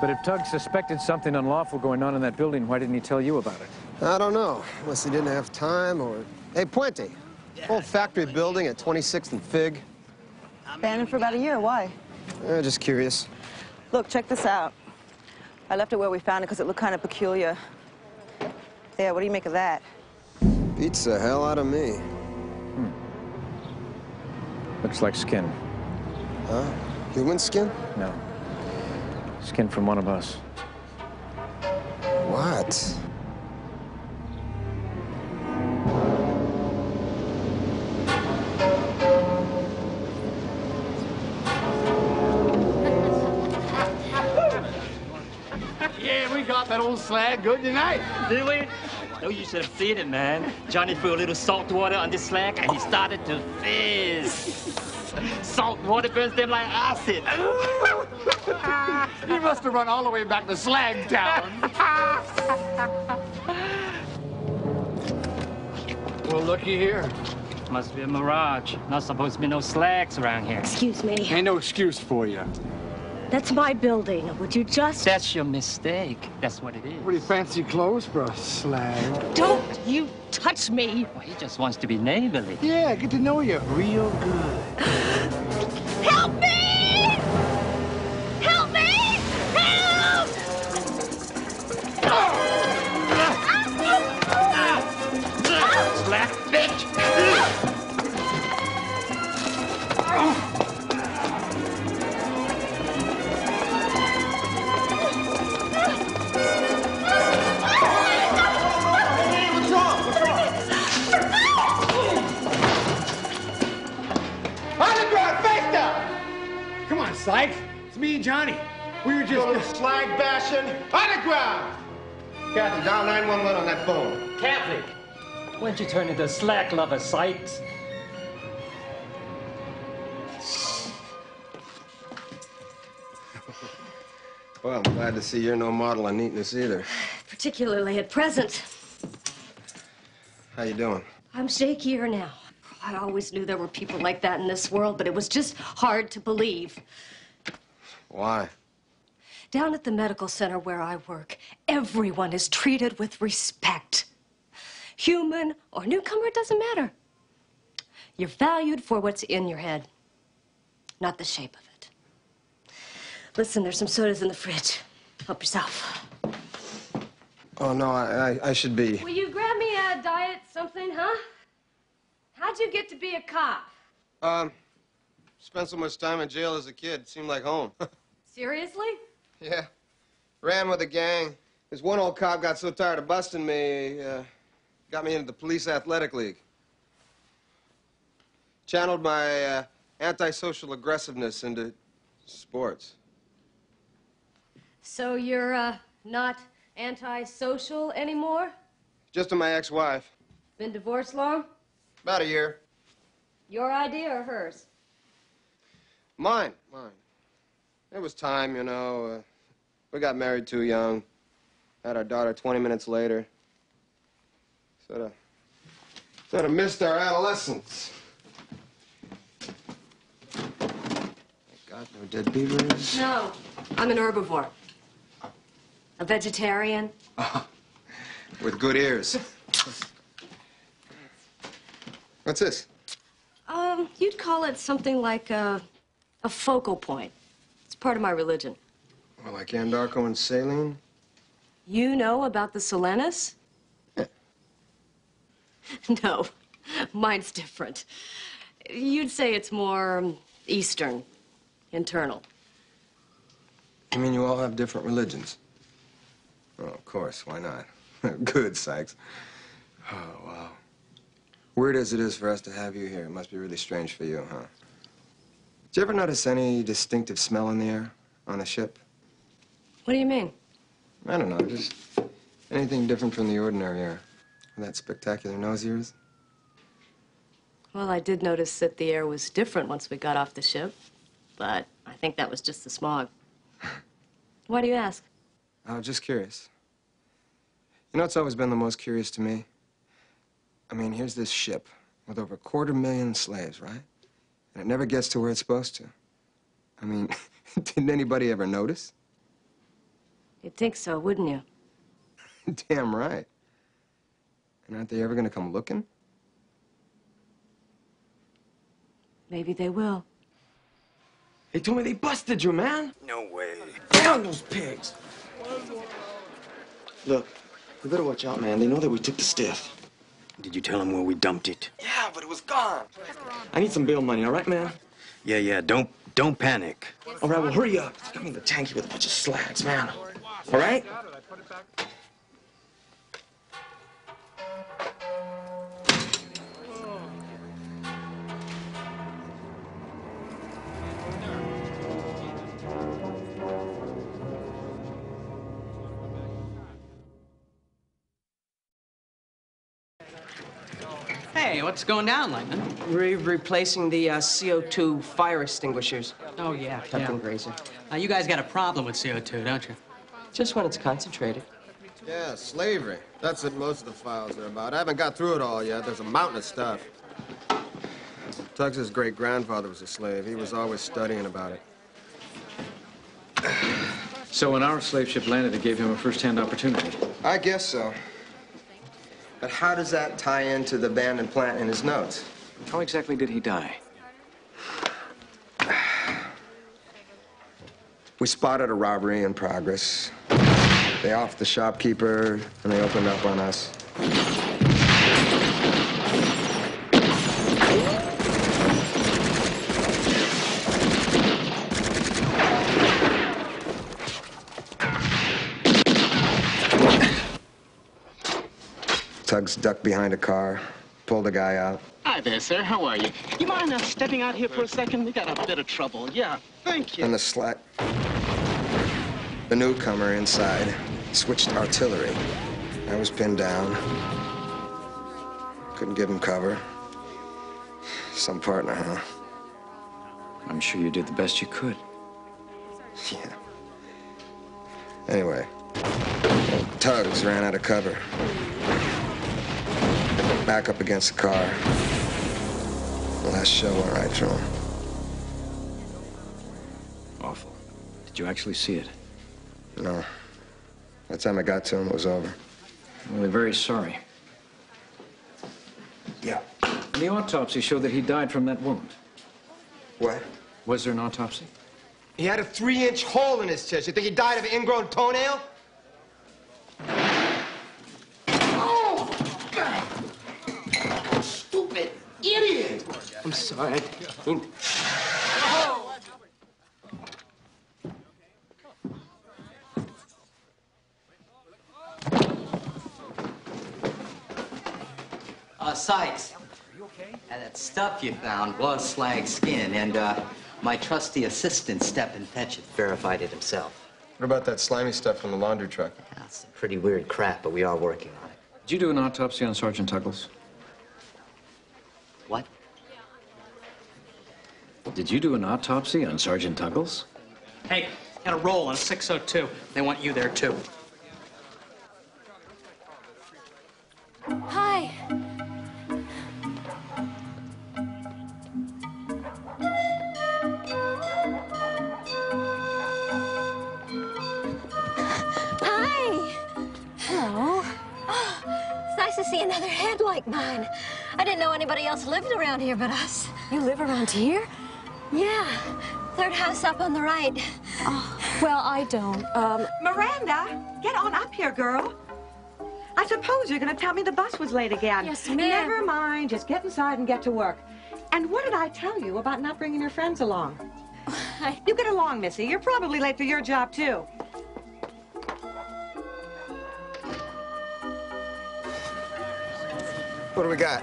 But if Tug suspected something unlawful going on in that building, why didn't he tell you about it? I don't know, unless he didn't have time or... Hey, Puente, old factory building at 26th and Fig. Abandoned for about a year. Why? Eh, just curious. Look, check this out. I left it where we found it because it looked kind of peculiar. There, what do you make of that? Beats the hell out of me. Looks like skin. Huh? Human skin? No. Skin from one of us. What? Old slag good tonight. Did we? No, you should have seen it, man. Johnny threw a little salt water on the slag and he started to fizz. Salt water burns them like acid. he must have run all the way back to Slagtown. well, looky here. Must be a mirage. Not supposed to be no slags around here. Excuse me. Ain't no excuse for you. That's my building. Would you just... That's your mistake. That's what it is. Pretty fancy clothes for a slag. Don't you touch me. Well, he just wants to be neighborly. Yeah, get to know you real good. and Johnny. We were just... Little slag bashing. Underground! Kathy, dial 911 on that phone. Catholic, why don't you turn into a slag lover, Sykes? Well, I'm glad to see you're no model of neatness either. Particularly at present. How you doing? I'm shakier now. I always knew there were people like that in this world, but it was just hard to believe. Why? Down at the medical center where I work, everyone is treated with respect. Human or newcomer, it doesn't matter. You're valued for what's in your head, not the shape of it. Listen, there's some sodas in the fridge. Help yourself. Oh, no, I, I, I should be. Will you grab me a diet something, huh? How'd you get to be a cop? Um, spent so much time in jail as a kid. Seemed like home. Seriously? yeah. Ran with a gang. This one old cop got so tired of busting me, uh, got me into the police athletic league. Channeled my uh, antisocial aggressiveness into sports. So you're, uh, not antisocial anymore? Just to my ex-wife. Been divorced long? About a year. Your idea or hers? Mine, mine. It was time, you know. Uh, we got married too young. Had our daughter 20 minutes later. Sort of, sort of missed our adolescence. Thank God, no dead beavers. No, I'm an herbivore. A vegetarian. With good ears. What's this? Um, you'd call it something like a, a focal point. Part of my religion. Well, like Andarko and Celine? You know about the Solenis? no, mine's different. You'd say it's more Eastern, internal. You mean you all have different religions? Oh, of course. Why not? Good, Sykes. Oh, wow. Weird as it is for us to have you here, it must be really strange for you, huh? Did you ever notice any distinctive smell in the air on a ship? What do you mean? I don't know, just anything different from the ordinary air. With that spectacular nose of yours? Well, I did notice that the air was different once we got off the ship, but I think that was just the smog. Why do you ask? I was just curious. You know it's always been the most curious to me? I mean, here's this ship with over a quarter million slaves, right? And it never gets to where it's supposed to. I mean, didn't anybody ever notice? You'd think so, wouldn't you? Damn right. And aren't they ever gonna come looking? Maybe they will. They told me they busted you, man. No way. Down those pigs. Look, we better watch out, man. They know that we took the stiff. Did you tell him where we dumped it? Yeah, but it was gone. I need some bail money, all right, man? Yeah, yeah. Don't don't panic. All right, well, hurry up. Got me in the tanky with a bunch of slags, man. All right? What's going down, Langman? We're replacing the uh, CO2 fire extinguishers. Oh, yeah, Tuck yeah. and Grazer. Now, you guys got a problem with CO2, don't you? Just when it's concentrated. Yeah, slavery. That's what most of the files are about. I haven't got through it all yet. There's a mountain of stuff. Tugs's great grandfather was a slave. He was always studying about it. So when our slave ship landed, it gave him a first-hand opportunity. I guess so. But how does that tie into the abandoned plant in his notes? How exactly did he die? We spotted a robbery in progress. They offed the shopkeeper, and they opened up on us. Tugs ducked behind a car, pulled a guy out. Hi there, sir. How are you? You mind uh, stepping out here for a second? We got a bit of trouble. Yeah, thank you. And the slack. The newcomer inside switched artillery. I was pinned down. Couldn't give him cover. Some partner, huh? I'm sure you did the best you could. Yeah. Anyway, Tugs ran out of cover. Back up against the car. The last shell went right through him. Awful. Did you actually see it? No. By the time I got to him, it was over. Well, we're very sorry. Yeah. The autopsy showed that he died from that wound. What? Was there an autopsy? He had a three-inch hole in his chest. You think he died of an ingrown toenail? Oh, God! Stupid idiot! I'm sorry. I didn't- Uh, Sykes. And that stuff you found was slag skin, and uh, my trusty assistant, Stepin Fetchit, verified it himself. What about that slimy stuff from the laundry truck? That's some pretty weird crap, but we are working on it. Did you do an autopsy on Sergeant Tuggles? Did you do an autopsy on Sergeant Tuggles? Hey, got a roll on 602. They want you there, too. Hi. Hi. Hello. Oh, it's nice to see another head like mine. I didn't know anybody else lived around here but us. You live around here? Yeah. Third house up on the right. Oh, well, I don't. Um, Miranda, get on up here, girl. I suppose you're going to tell me the bus was late again. Yes, ma'am. Never mind. Just get inside and get to work. And what did I tell you about not bringing your friends along? You get along, Missy. You're probably late for your job, too. What do we got?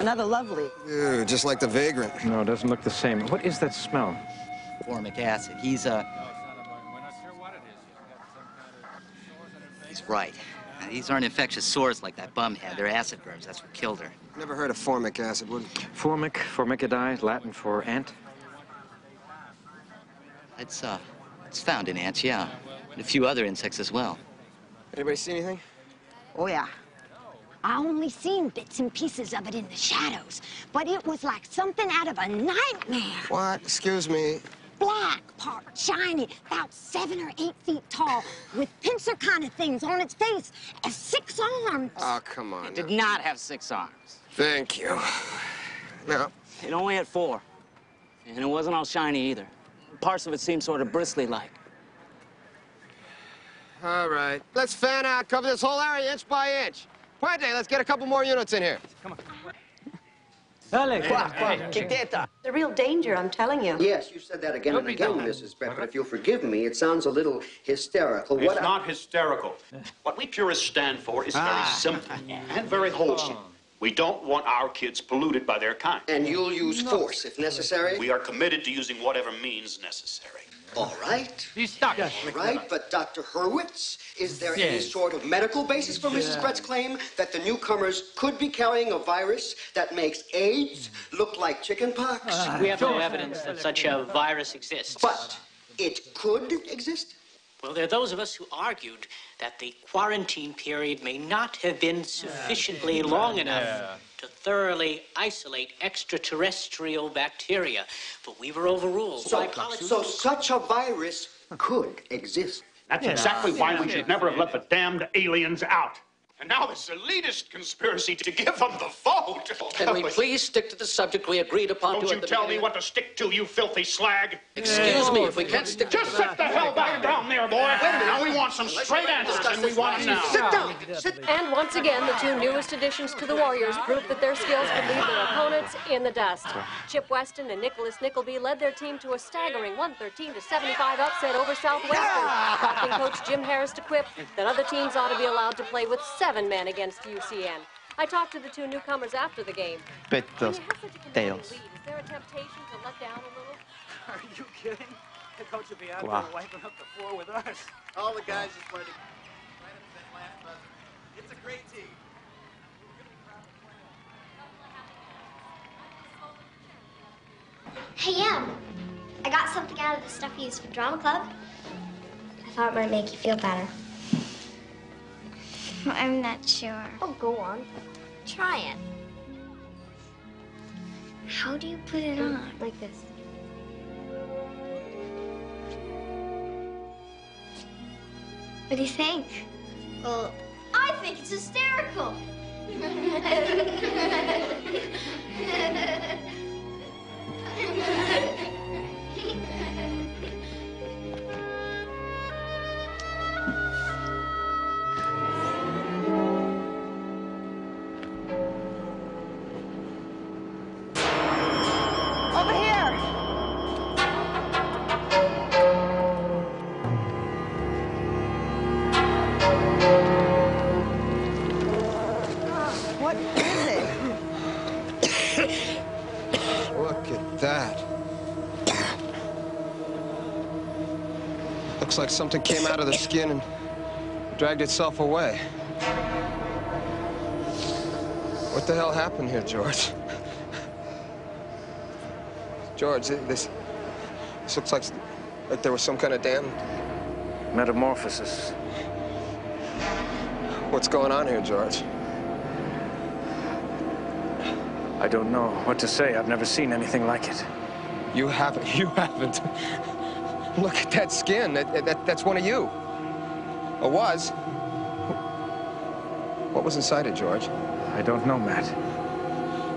Another lovely. Ew, just like the vagrant. No, it doesn't look the same. What is that smell? Formic acid. He's, uh... We're not sure what it is. He's right. Now, these aren't infectious sores like that bum had. They're acid burns. That's what killed her. Never heard of formic acid, would you? Formic, formicidae, Latin for ant. It's, uh, it's found in ants, yeah. And a few other insects as well. Anybody see anything? Oh, yeah. I only seen bits and pieces of it in the shadows, but it was like something out of a nightmare. What? Excuse me. Black, part shiny, about seven or eight feet tall, with pincer kind of things on its face, and six arms. Oh, come on. It did not have six arms. Thank you. Now, It only had four. And it wasn't all shiny either. Parts of it seemed sort of bristly-like. all right. Let's fan out, cover this whole area inch by inch. Puente, let's get a couple more units in here. Come on. Dale, qua, qua, quieteta. The real danger, I'm telling you. Yes, you said that again and again, Mrs. Brett, but if you'll forgive me, it sounds a little hysterical. It's What I- not hysterical. What we purists stand for is very ah. simple and very wholesome. We don't want our kids polluted by their kind. And you'll use force if necessary? We are committed to using whatever means necessary. All right. All right, but Dr. Hurwitz, is there any sort of medical basis for Mrs. Yeah. Brett's claim that the newcomers could be carrying a virus that makes AIDS look like chickenpox? We have no evidence that such a virus exists. But it could exist? Well, there are those of us who argued that the quarantine period may not have been sufficiently long enough to thoroughly isolate extraterrestrial bacteria, but we were overruled by So, college. so such a virus could exist. That's exactly why we should never have let the damned aliens out. And now this elitist conspiracy to give them the vote. Can we please stick to the subject we agreed upon Don't to you at the tell me what to stick to, you filthy slag. Excuse me, if we can't stick to Just sit the hell back down there, boy. Now we want some straight answers, and we want them now. Sit down. And once again, the two newest additions to the Warriors proved that their skills could leave their opponents in the dust. Chip Weston and Nicholas Nickleby led their team to a staggering 113 to 75 upset over Southwestern, prompting coach Jim Harris to quip that other teams ought to be allowed to play with seven men against UCN. I talked to the two newcomers after the game. Petos. Tails. Is there a temptation to let down a little? Are you kidding? The coach would be out Wow. there wiping up the floor with us. All the guys just wanted to right up that last buzzer. It's a great team. Hey, Em. I got something out of the stuff you use for drama club. I thought it might make you feel better. I'm not sure. Oh, go on. Try it. How do you put it on? Like this. What do you think? Well, I think it's hysterical. like something came out of the skin and dragged itself away. What the hell happened here, George? George, this, this looks like, like there was some kind of damn... Metamorphosis. What's going on here, George? I don't know what to say. I've never seen anything like it. You haven't. You haven't. Look at that skin. That, that, that's one of you. Or was. What was inside it, George? I don't know, Matt.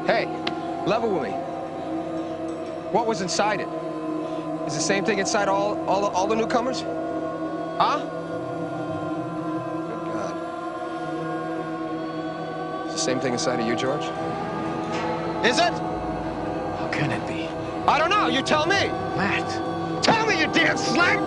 Hey, level with me. What was inside it? Is the same thing inside all, all, the, all the newcomers? Huh? Good God. Is the same thing inside of you, George? Is it? How can it be? I don't know. You tell me. Matt. Tell me, you damn slag!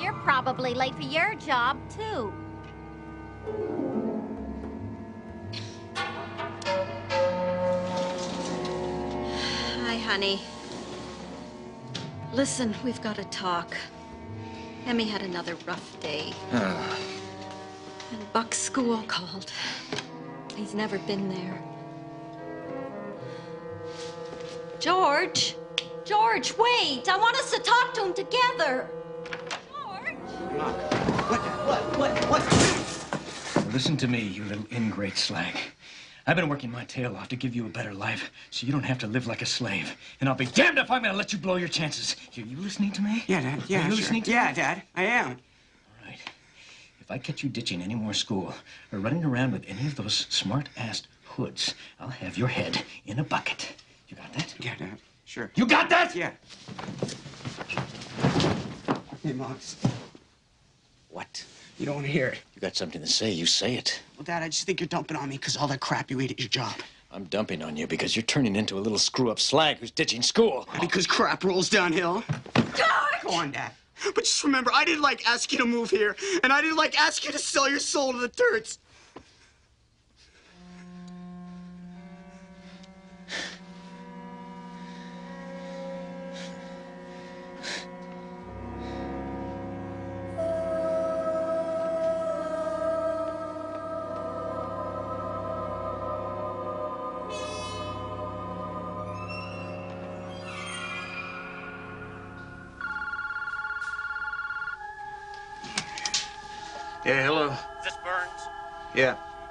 You're probably late for your job, too. Honey. Listen, we've got to talk. Emmy had another rough day. Ah. And Buck's school called. He's never been there. George! George, wait! I want us to talk to him together. George! What? What? What? What? Listen to me, you little ingrate slag. I've been working my tail off to give you a better life so you don't have to live like a slave. And I'll be damned if I'm gonna let you blow your chances. Here, you listening to me? Yeah, Dad. Yeah, Are you sure. listening to Yeah, me? Dad. I am. All right. If I catch you ditching any more school or running around with any of those smart-assed hoods, I'll have your head in a bucket. You got that? Yeah, Dad. Sure. You got that? Yeah. Hey, Mox. What? You don't want to hear it. You got something to say, you say it. Well, Dad, I just think you're dumping on me because all that crap you ate at your job. I'm dumping on you because you're turning into a little screw-up slag who's ditching school. Because crap rolls downhill. Go on, Dad. But just remember, I didn't like ask you to move here, and I didn't like ask you to sell your soul to the turds.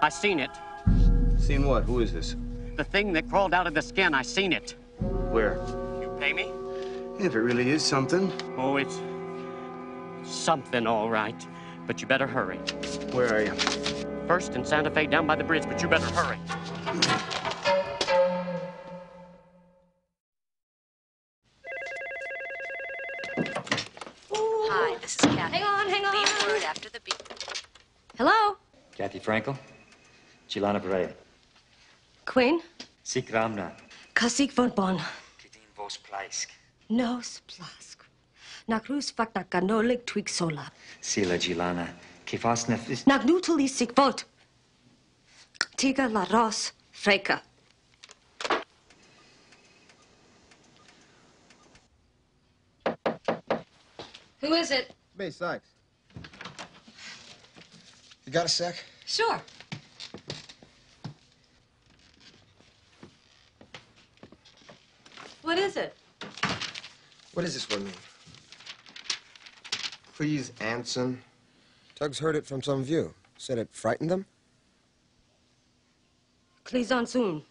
I seen it. Seen what? Who is this? The thing that crawled out of the skin, I seen it. Where? You pay me? If it really is something. Oh, it's something, all right. But you better hurry. Where are you? First in Santa Fe, down by the bridge, but you better hurry. Hi, this is Kathy. Hang on, hang on. Leave word after the beep. Hello? Cathy Frankel, Chilana Pereira. Queen? Sik Ramna, Kasik von Bon. Vos Plaisk, No splask. Nakrus fak na kanolik twig sola. Sila Gilana, Kifasnef is Nagnutuli sik volt. Tiga la ros freka. Who is it? Bay Sikes. You got a sec? Sure. What is it? What does this one mean? Please, Anson. Tugs heard it from some view. Said it frightened them? Please, Anson.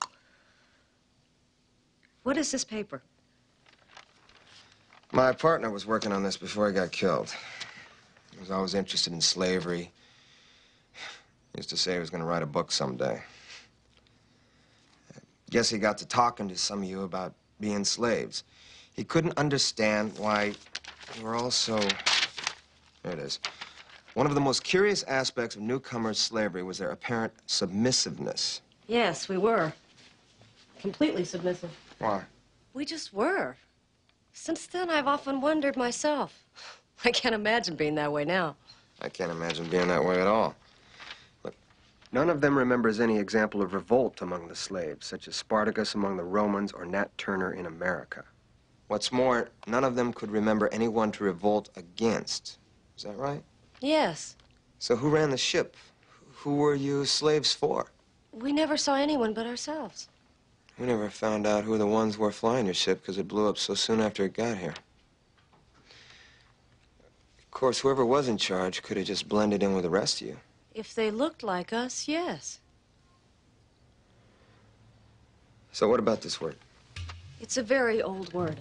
What is this paper? My partner was working on this before he got killed. He was always interested in slavery. He used to say he was going to write a book someday. Guess he got to talking to some of you about being slaves. He couldn't understand why you were all so. There it is. One of the most curious aspects of newcomers' slavery was their apparent submissiveness. Yes, we were. Completely submissive. Why? We just were. Since then, I've often wondered myself. I can't imagine being that way now. I can't imagine being that way at all. Look, none of them remembers any example of revolt among the slaves, such as Spartacus among the Romans or Nat Turner in America. What's more, none of them could remember anyone to revolt against. Is that right? Yes. So who ran the ship? Who were you slaves for? We never saw anyone but ourselves. We never found out who the ones were flying your ship because it blew up so soon after it got here. Of course, whoever was in charge could have just blended in with the rest of you. If they looked like us, yes. So what about this word? It's a very old word.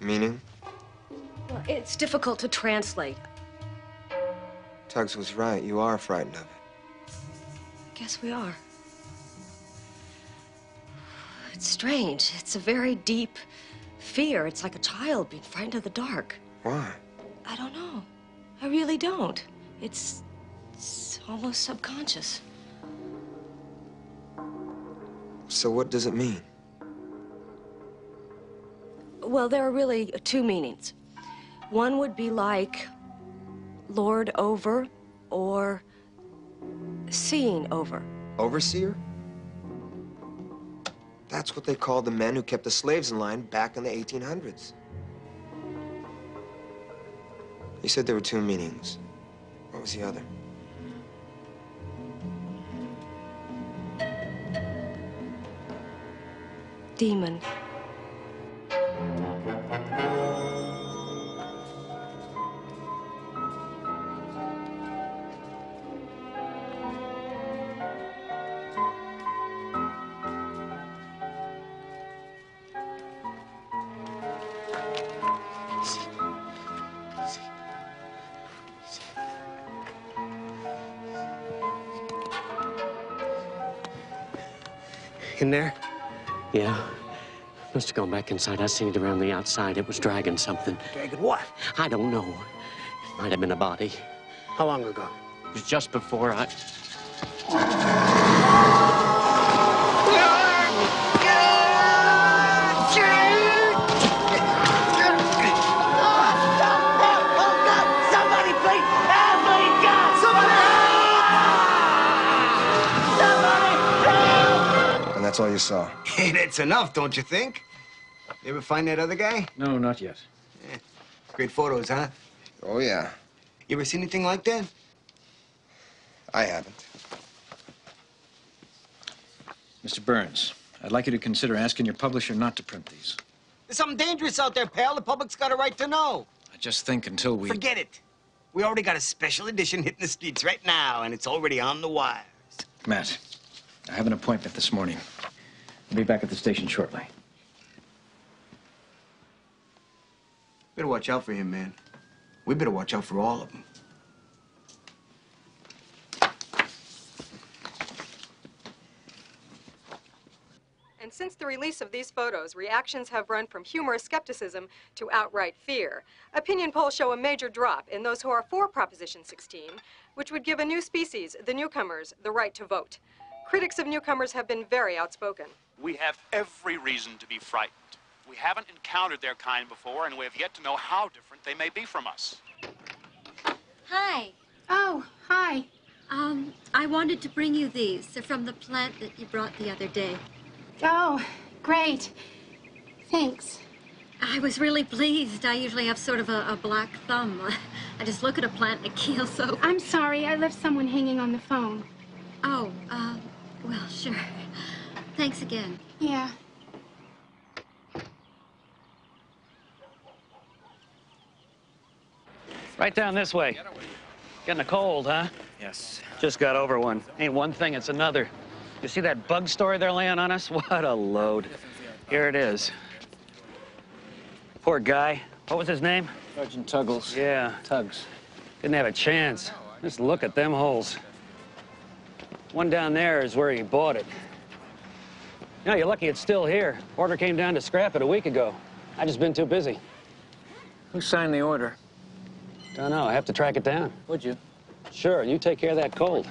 Meaning? Well, it's difficult to translate. Tugs was right. You are frightened of it. Guess we are. It's strange. It's a very deep fear. It's like a child being frightened of the dark. Why? I don't know. I really don't. It's, it's almost subconscious. So what does it mean? Well, there are really two meanings. One would be like lord over or seeing over. Overseer? That's what they called the men who kept the slaves in line back in the 1800s. You said there were two meanings. What was the other? Demon. Yeah. Must have gone back inside. I seen it around the outside. It was dragging something. Dragging what? I don't know. It might have been a body. How long ago? It was just before I. Somebody please! Help me, God! Somebody And that's all you saw? Hey, that's enough, don't you think? You ever find that other guy? No, not yet. Great photos, huh? Oh, yeah. You ever seen anything like that? I haven't. Mr. Burns, I'd like you to consider asking your publisher not to print these. There's something dangerous out there, pal. The public's got a right to know. I just think until we. Forget it. We already got a special edition hitting the streets right now, and it's already on the wires. Matt, I have an appointment this morning. I'll be back at the station shortly. Better watch out for him, man. We better watch out for all of them. And since the release of these photos, reactions have run from humorous skepticism to outright fear. Opinion polls show a major drop in those who are for Proposition 16, which would give a new species, the newcomers, the right to vote. Critics of newcomers have been very outspoken. We have every reason to be frightened. We haven't encountered their kind before, and we have yet to know how different they may be from us. Hi. Oh, hi. Um, I wanted to bring you these. They're from the plant that you brought the other day. Oh, great. Thanks. I was really pleased. I usually have sort of a, a black thumb. I just look at a plant and it keels so. I'm sorry, I left someone hanging on the phone. Oh, uh, well, sure. Thanks again. Yeah. Right down this way. Getting a cold, huh? Yes. Just got over one. Ain't one thing, it's another. You see that bug story they're laying on us? What a load. Here it is. Poor guy. What was his name? Sergeant Tuggles. Yeah. Tugs. Didn't have a chance. Just look at them holes. One down there is where he bought it. You know, you're lucky it's still here. Order came down to scrap it a week ago. I just been too busy. Who signed the order? Don't know. I have to track it down. Would you? Sure. You take care of that cold. For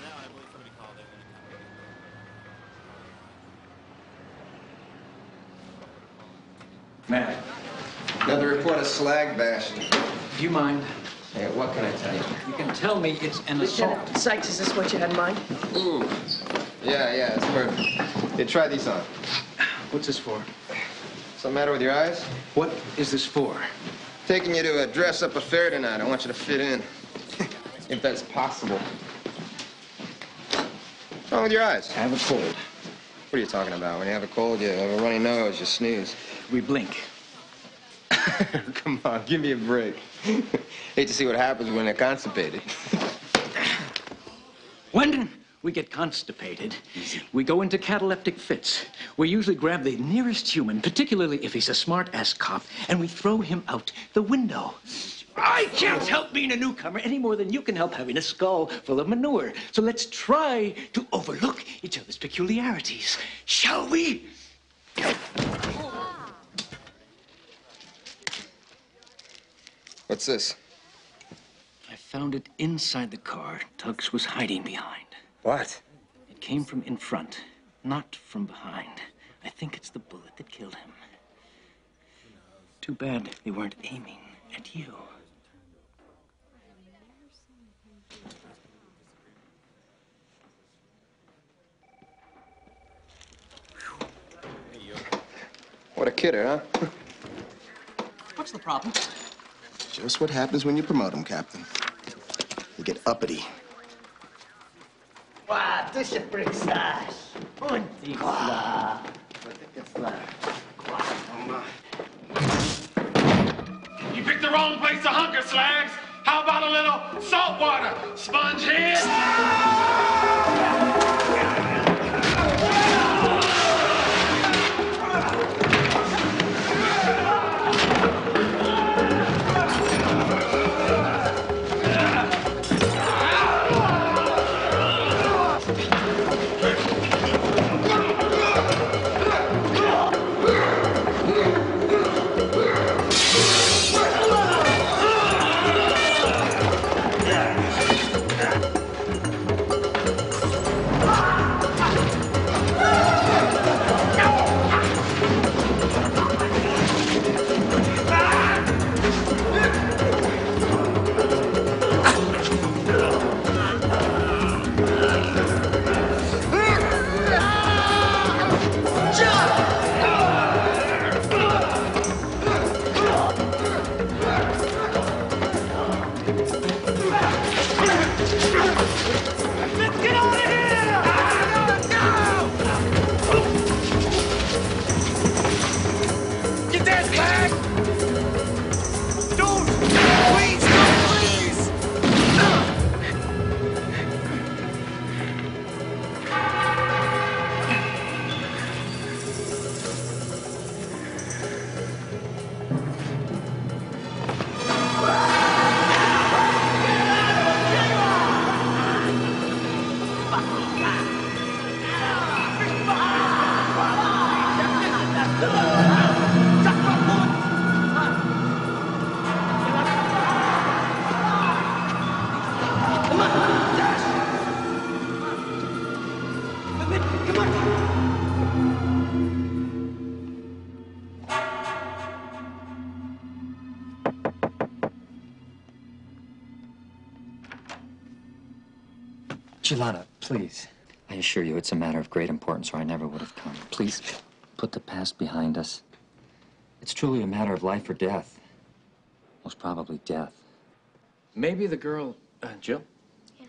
now, I believe somebody called it. Matt. Another report of slag bashing. Do you mind? Yeah, what can I tell you? You can tell me it's an assault. Lieutenant Sikes, is this what you had in mind? Ooh. Yeah, yeah, it's perfect. Hey, try these on. What's this for? Something matter with your eyes? What is this for? Taking you to a dress-up affair tonight. I want you to fit in. if that's possible. What's wrong with your eyes? I have a cold. What are you talking about? When you have a cold, you have a runny nose, you sneeze. We blink. Come on, give me a break. Hate to see what happens when they're constipated. When we get constipated, we go into cataleptic fits. We usually grab the nearest human, particularly if he's a smart-ass cop, and we throw him out the window. I can't help being a newcomer any more than you can help having a skull full of manure. So let's try to overlook each other's peculiarities, shall we? What's this? I found it inside the car Tugs was hiding behind. What? It came from in front, not from behind. I think it's the bullet that killed him. Too bad they weren't aiming at you. What a kidder, huh? What's the problem. Just what happens when you promote him, Captain. You get uppity. Und die Klar. You picked the wrong place to hunker, Slags. How about a little salt water, spongehead? Get Gilana, please. I assure you, it's a matter of great importance, or I never would have come. Please, put the past behind us. It's truly a matter of life or death. Most probably death. Maybe the girl, uh, Jill? Yeah.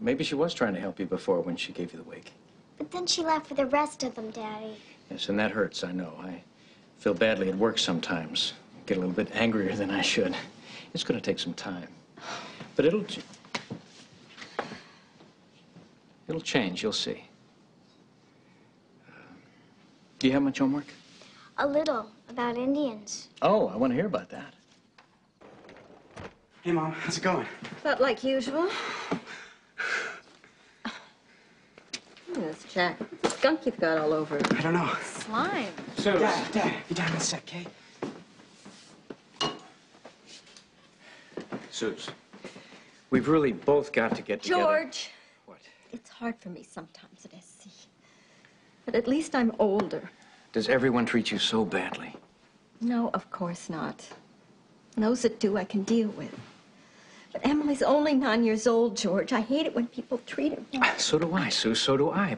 Maybe she was trying to help you before when she gave you the wig. But then she left for the rest of them, Daddy. Yes, and that hurts, I know. I feel badly at work sometimes. Get a little bit angrier than I should. It's going to take some time. But it'll. Ch- It'll change, you'll see. Uh, do you have much homework? A little about Indians. Oh, I want to hear about that. Hey, Mom, how's it going? About like usual. This Jack, skunk you've got all over. I don't know. Slime. Dad, Dad, you down in a sec, okay? Suze, we've really both got to get together. George. It's hard for me sometimes at SC. But at least I'm older. Does everyone treat you so badly? No, of course not. Those that do, I can deal with. But Emily's only nine years old, George. I hate it when people treat her. So do I, Sue. So do I.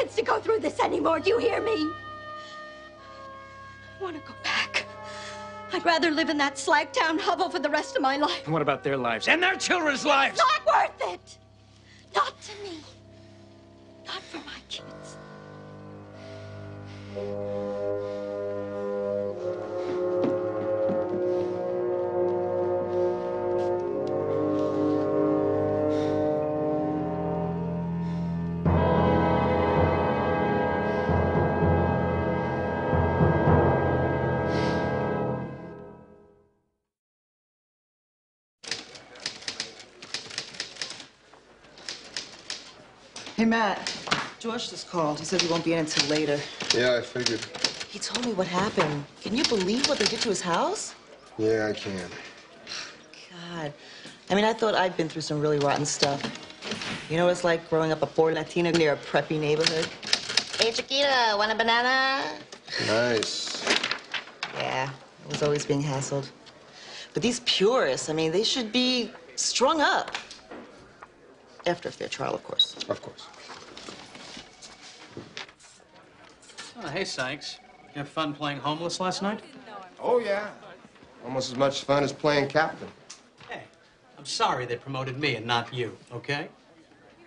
want to go through this anymore. Do you hear me? I want to go back. I'd rather live in that slag town hovel for the rest of my life. What about their lives and their children's lives? It's not worth it. Not to me. Not for my kids. Hey, Matt. George just called. He says he won't be in until later. Yeah, I figured. He told me what happened. Can you believe what they did to his house? Yeah, I can. God. I mean, I thought I'd been through some really rotten stuff. You know what it's like growing up a poor Latina near a preppy neighborhood? Hey, Chiquita, want a banana? Nice. Yeah, I was always being hassled. But these purists, I mean, they should be strung up. After a fair trial, of course. Of course. Oh, hey, Sikes. You have fun playing homeless last night? Oh, yeah. Almost as much fun as playing captain. Hey, I'm sorry they promoted me and not you, okay?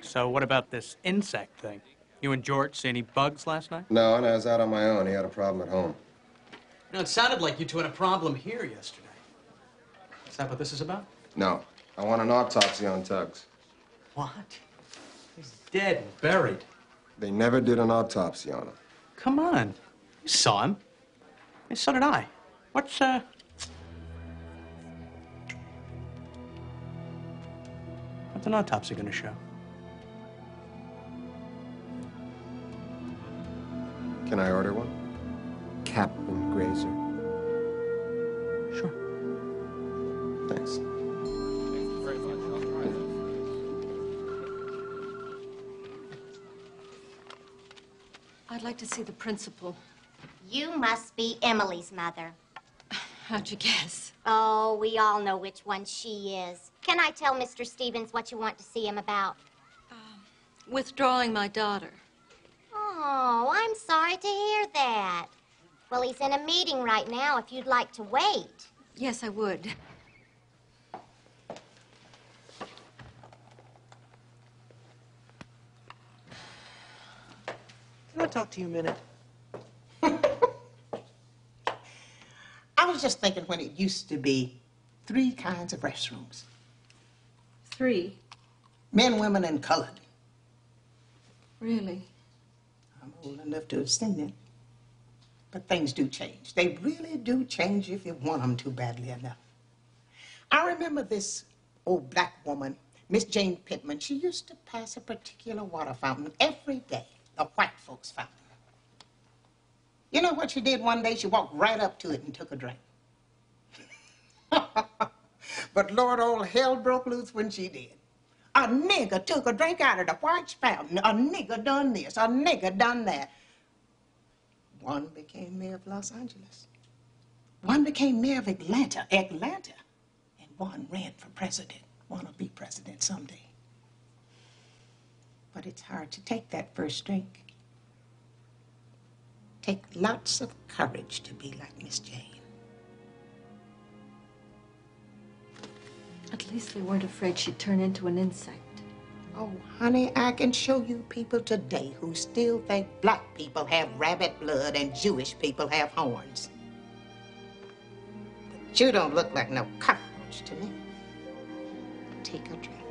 So what about this insect thing? You and George see any bugs last night? No, and I was out on my own. He had a problem at home. No, it sounded like you two had a problem here yesterday. Is that what this is about? No. I want an autopsy on Tugs. What? He's dead and buried. They never did an autopsy on him. Come on. You saw him. Hey, so did I. What's, uh... What's an autopsy gonna show? Can I order one? Captain Grazer. Sure. Thanks. I'd like to see the principal. You must be Emily's mother. How'd you guess? Oh, we all know which one she is. Can I tell Mr. Stevens what you want to see him about? Um, withdrawing my daughter. Oh, I'm sorry to hear that. Well, he's in a meeting right now if you'd like to wait. Yes, I would. Can I talk to you a minute? I was just thinking when it used to be three kinds of restrooms Three. men, women, and colored. Really? I'm old enough to have seen it. But things do change. They really do change if you want them to badly enough. I remember this old black woman, Miss Jane Pittman. She used to pass a particular water fountain every day, the white folks' fountain. You know what she did one day? She walked right up to it and took a drink. but Lord, all hell broke loose when she did. A nigger took a drink out of the white fountain. A nigger done this. A nigger done that. One became mayor of Los Angeles. One became mayor of Atlanta, Atlanta. And one ran for president. Want to be president someday. But it's hard to take that first drink. Take lots of courage to be like Miss Jane. At least they weren't afraid she'd turn into an insect. Oh, honey, I can show you people today who still think black people have rabbit blood and Jewish people have horns. But you don't look like no cockroach to me. Take a drink.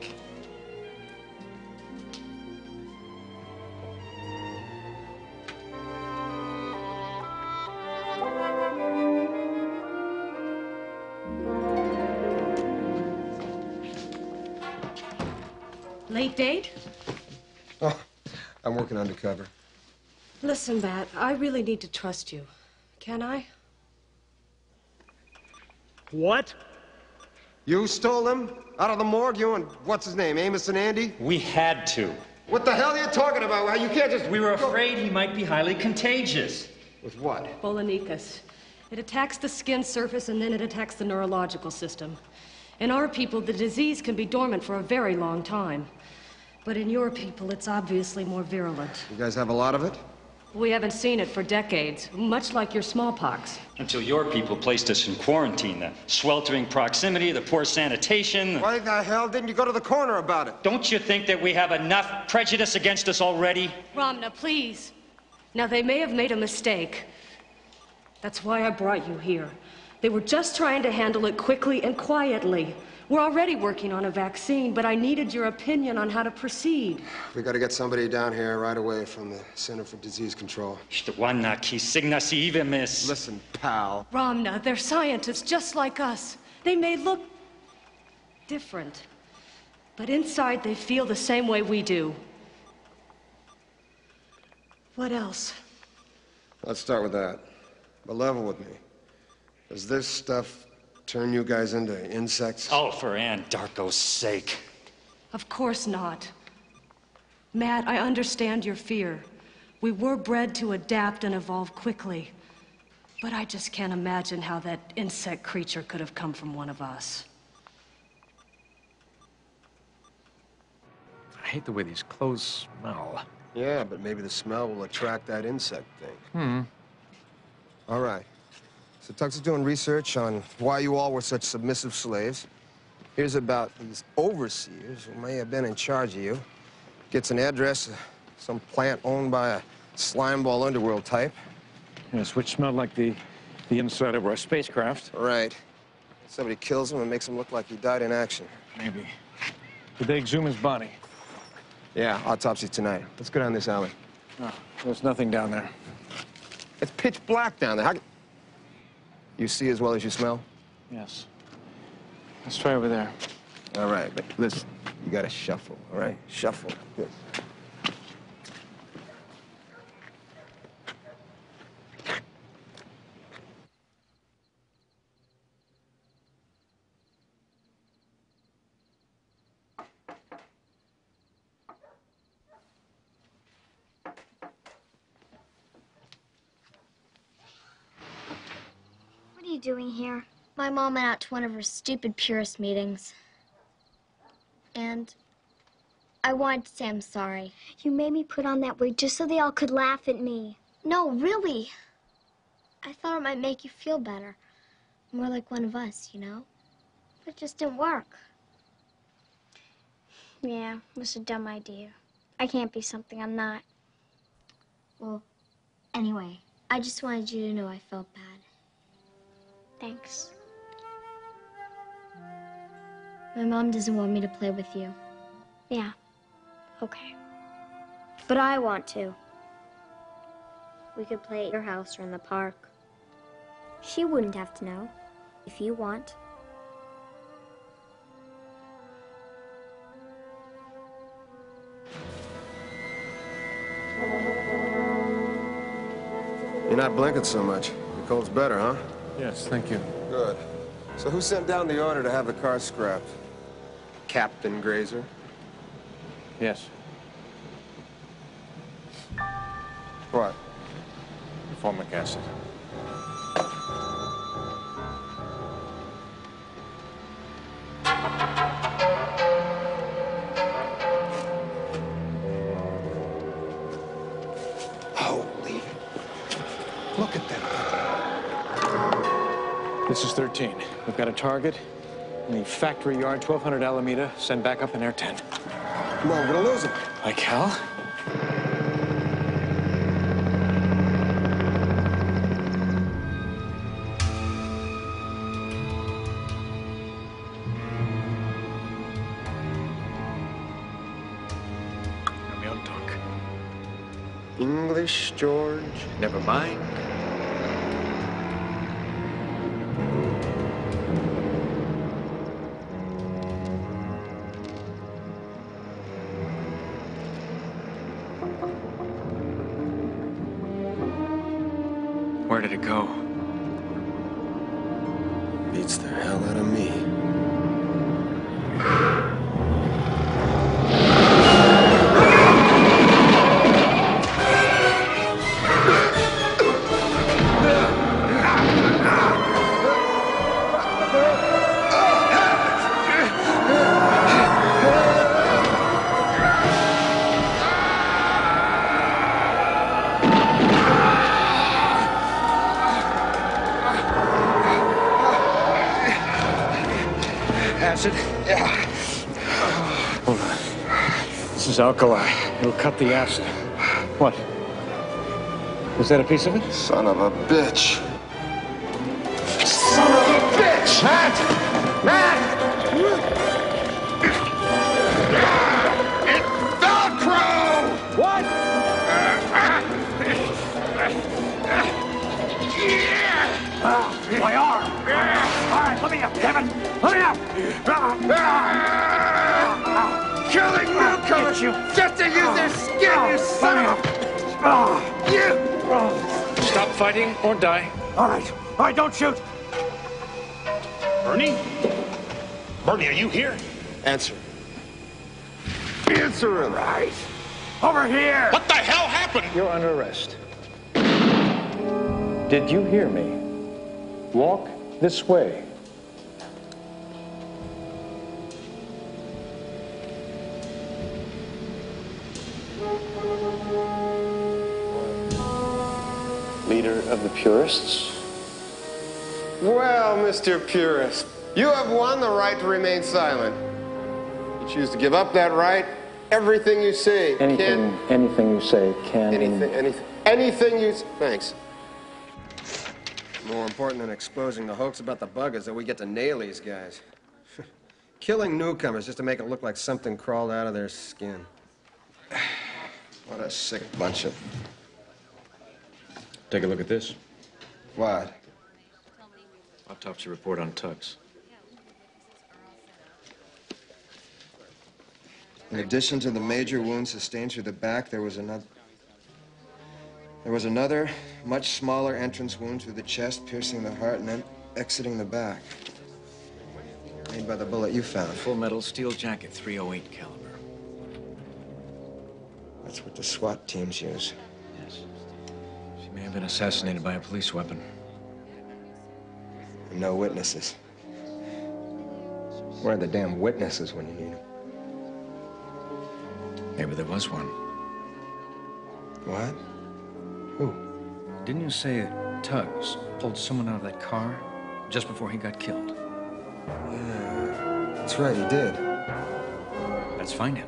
Working undercover. Listen, Matt, I really need to trust you. Can I? What? You stole them out of the morgue? You and what's his name, Amos and Andy? We had to. What the hell are you talking about? You can't just. We were afraid he might be highly contagious. With what? Bolanicus. It attacks the skin surface and then it attacks the neurological system. In our people, the disease can be dormant for a very long time. But in your people, it's obviously more virulent. You guys have a lot of it? We haven't seen it for decades, much like your smallpox. Until your people placed us in quarantine. The sweltering proximity, the poor sanitation. Why the hell didn't you go to the corner about it? Don't you think that we have enough prejudice against us already? Ramna, please. Now, they may have made a mistake. That's why I brought you here. They were just trying to handle it quickly and quietly. We're already working on a vaccine, but I needed your opinion on how to proceed. We gotta get somebody down here right away from the Center for Disease Control. Listen, pal. Ramna, they're scientists just like us. They may look different, but inside they feel the same way we do. What else? Let's start with that. But level with me. Does this stuff turn you guys into insects? Oh, for Andarko's sake. Of course not. Matt, I understand your fear. We were bred to adapt and evolve quickly. But I just can't imagine how that insect creature could have come from one of us. I hate the way these clothes smell. Yeah, but maybe the smell will attract that insect thing. Hmm. All right. So Tugs is doing research on why you all were such submissive slaves. Here's about these overseers who may have been in charge of you. Gets an address, uh, some plant owned by a slimeball underworld type. Yes, which smelled like the, the inside of our spacecraft. Right. Somebody kills him and makes him look like he died in action. Maybe. Did they exhume his body? Yeah, autopsy tonight. Let's go down this alley. No, there's nothing down there. It's pitch black down there. How... You see as well as you smell? Yes. Let's try over there. All right, but listen, you gotta shuffle, all right? Shuffle. Good. What are you doing here? My mom went out to one of her stupid purist meetings. And I wanted to say I'm sorry. You made me put on that wig just so they all could laugh at me. No, really. I thought it might make you feel better. More like one of us, you know? But it just didn't work. Yeah, it was a dumb idea. I can't be something I'm not. Well, anyway, I just wanted you to know I felt bad. Thanks. My mom doesn't want me to play with you. Yeah. Okay. But I want to. We could play at your house or in the park. She wouldn't have to know. If you want. You're not blinking so much. The cold's better, huh? Yes, thank you. Good. So who sent down the order to have the car scrapped? Captain Grazer? Yes. What? Formic acid. Holy. Look at that. This is 13. We've got a target in the factory yard, 1200 Alameda. Send back up in Air 10. Come on, we're gonna lose him. Like hell? Let me on. English, George? Never mind. Where did it go? Beats the hell out cut the acid. What? Is that a piece of it? Son of a bitch. Son of a bitch! Matt! Matt! It's Velcro! What? My arm! All right, let me up, Kevin! Let me up! Killing newcomers! You get use their skin, you son of a... Ah, Stop fighting or die. All right. All right, don't shoot. Bernie? Bernie, are you here? Answer. Answer him. Right. Over here. What the hell happened? You're under arrest. Did you hear me? Walk this way. Of the Purists? Well, Mr. Purist, you have won the right to remain silent. You choose to give up that right, everything you say Anything, can... anything you say can. Anything, anything, anything you... Thanks. More important than exposing the hoax about the bug is that we get to nail these guys. Killing newcomers just to make it look like something crawled out of their skin. What a sick bunch of... Take a look at this. What? Autopsy report on Tugs. In addition to the major wound sustained through the back, there was another. There was another, much smaller entrance wound through the chest, piercing the heart and then exiting the back. Made by the bullet you found. Full metal steel jacket, 308 caliber. That's what the SWAT teams use. May have been assassinated by a police weapon. And no witnesses. Where are the damn witnesses when you need them? Maybe there was one. What? Who? Didn't you say Tugs pulled someone out of that car just before he got killed? Yeah. That's right, he did. Let's find him.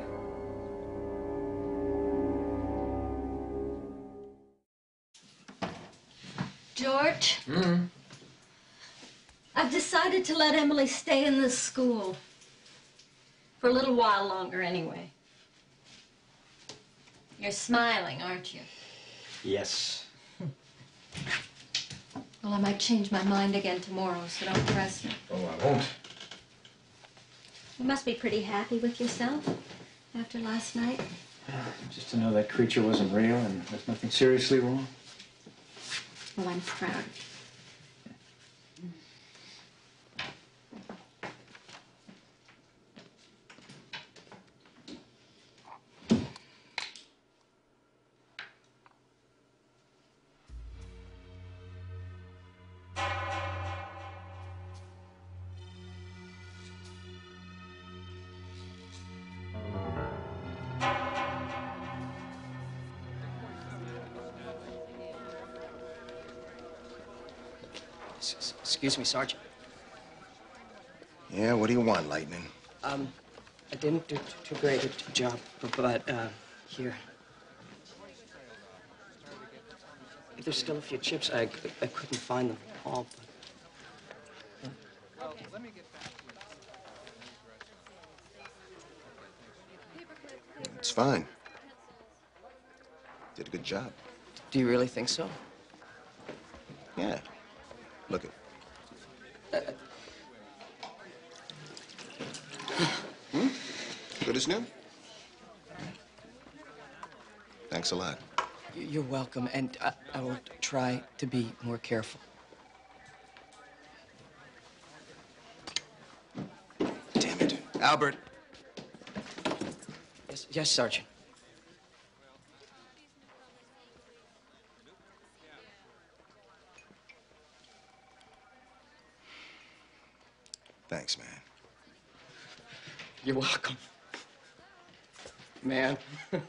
Mm. I've decided to let Emily stay in this school. For a little while longer, anyway. You're smiling, aren't you? Yes. Well, I might change my mind again tomorrow, so don't press me. Oh, I won't. You must be pretty happy with yourself after last night. Just to know that creature wasn't real and there's nothing seriously wrong. Well, I'm proud. Excuse me, Sergeant. Yeah, what do you want, Lightning? Um, I didn't do too great a job, but, but uh, here. There's still a few chips. I, I couldn't find them all. but... It's fine. Did a good job. Do you really think so? Yeah. Look it. Good as new? Thanks a lot. You're welcome, and I, I will try to be more careful. Damn it. Albert. Yes, yes, Sergeant. Thanks, man. You're welcome. Man.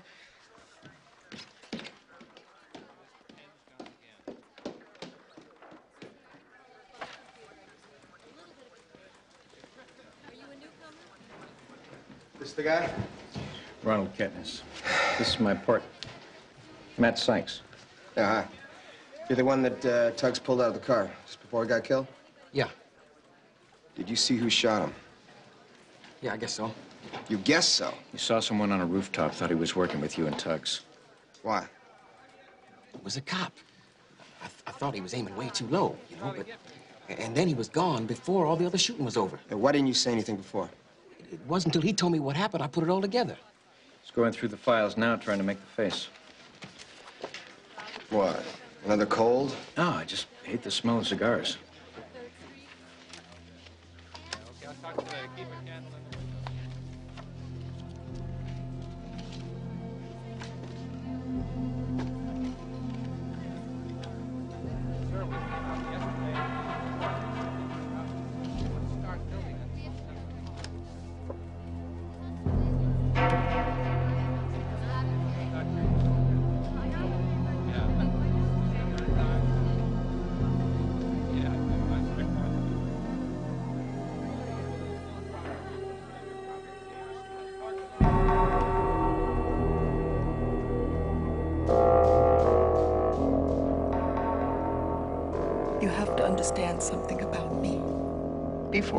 This the guy? Ronald Ketnes. This is my partner, Matt Sikes. Yeah, hi. You're the one that uh, Tugs pulled out of the car just before he got killed? Yeah. Did you see who shot him? Yeah, I guess so. You guess so. You saw someone on a rooftop, thought he was working with you and Tugs. Why? It was a cop. I, th- I thought he was aiming way too low, you know, but. And then he was gone before all the other shooting was over. And why didn't you say anything before? It wasn't until he told me what happened I put it all together. He's going through the files now, trying to make the face. What? Another cold? No, I just hate the smell of cigars.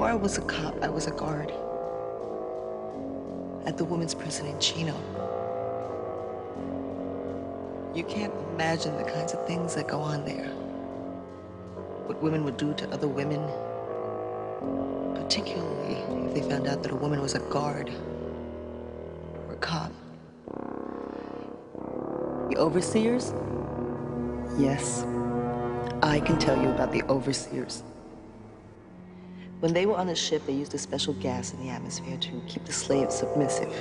Before I was a cop, I was a guard at the women's prison in Chino. You can't imagine the kinds of things that go on there. What women would do to other women, particularly if they found out that a woman was a guard or a cop. The overseers? Yes. I can tell you about the overseers. When they were on the ship, they used a special gas in the atmosphere to keep the slaves submissive.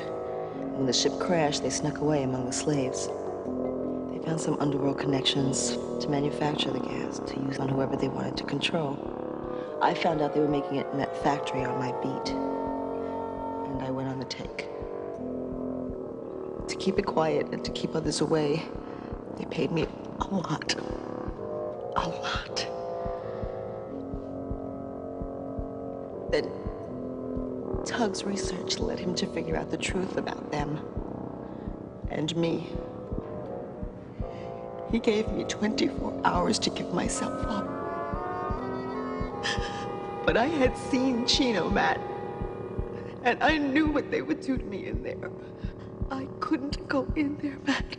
And when the ship crashed, they snuck away among the slaves. They found some underworld connections to manufacture the gas to use on whoever they wanted to control. I found out they were making it in that factory on my beat. And I went on the take. To keep it quiet and to keep others away, they paid me a lot. A lot. Tug's research led him to figure out the truth about them and me. He gave me 24 hours to give myself up. But I had seen Chino, Matt. And I knew what they would do to me in there. I couldn't go in there, Matt.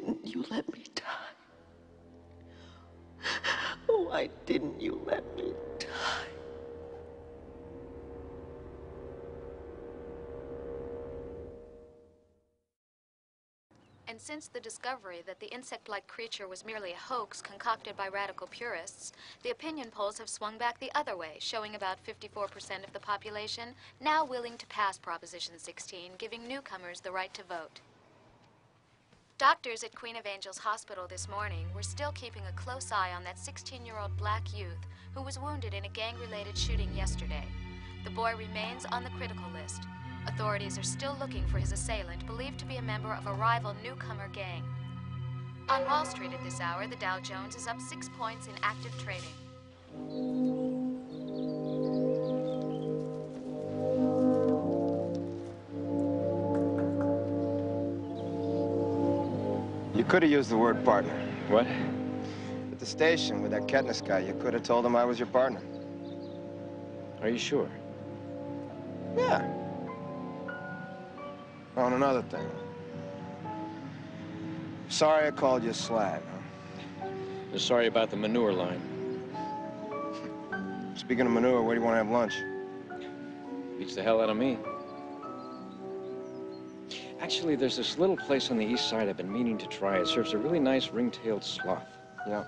Didn't you let me die? Why didn't you let me die? And since the discovery that the insect-like creature was merely a hoax concocted by radical purists, the opinion polls have swung back the other way, showing about 54% of the population now willing to pass Proposition 16, giving newcomers the right to vote. Doctors at Queen of Angels Hospital this morning were still keeping a close eye on that 16-year-old black youth who was wounded in a gang-related shooting yesterday. The boy remains on the critical list. Authorities are still looking for his assailant, believed to be a member of a rival newcomer gang. On Wall Street at this hour, the Dow Jones is up six points in active trading. Could have used the word partner. What? At the station with that Ketnis guy, you could have told him I was your partner. Are you sure? Yeah. On another thing. Sorry I called you a slag. Huh? You're sorry about the manure line. Speaking of manure, where do you want to have lunch? Beats the hell out of me. Actually, there's this little place on the east side I've been meaning to try. It serves a really nice ring-tailed sloth. Yeah.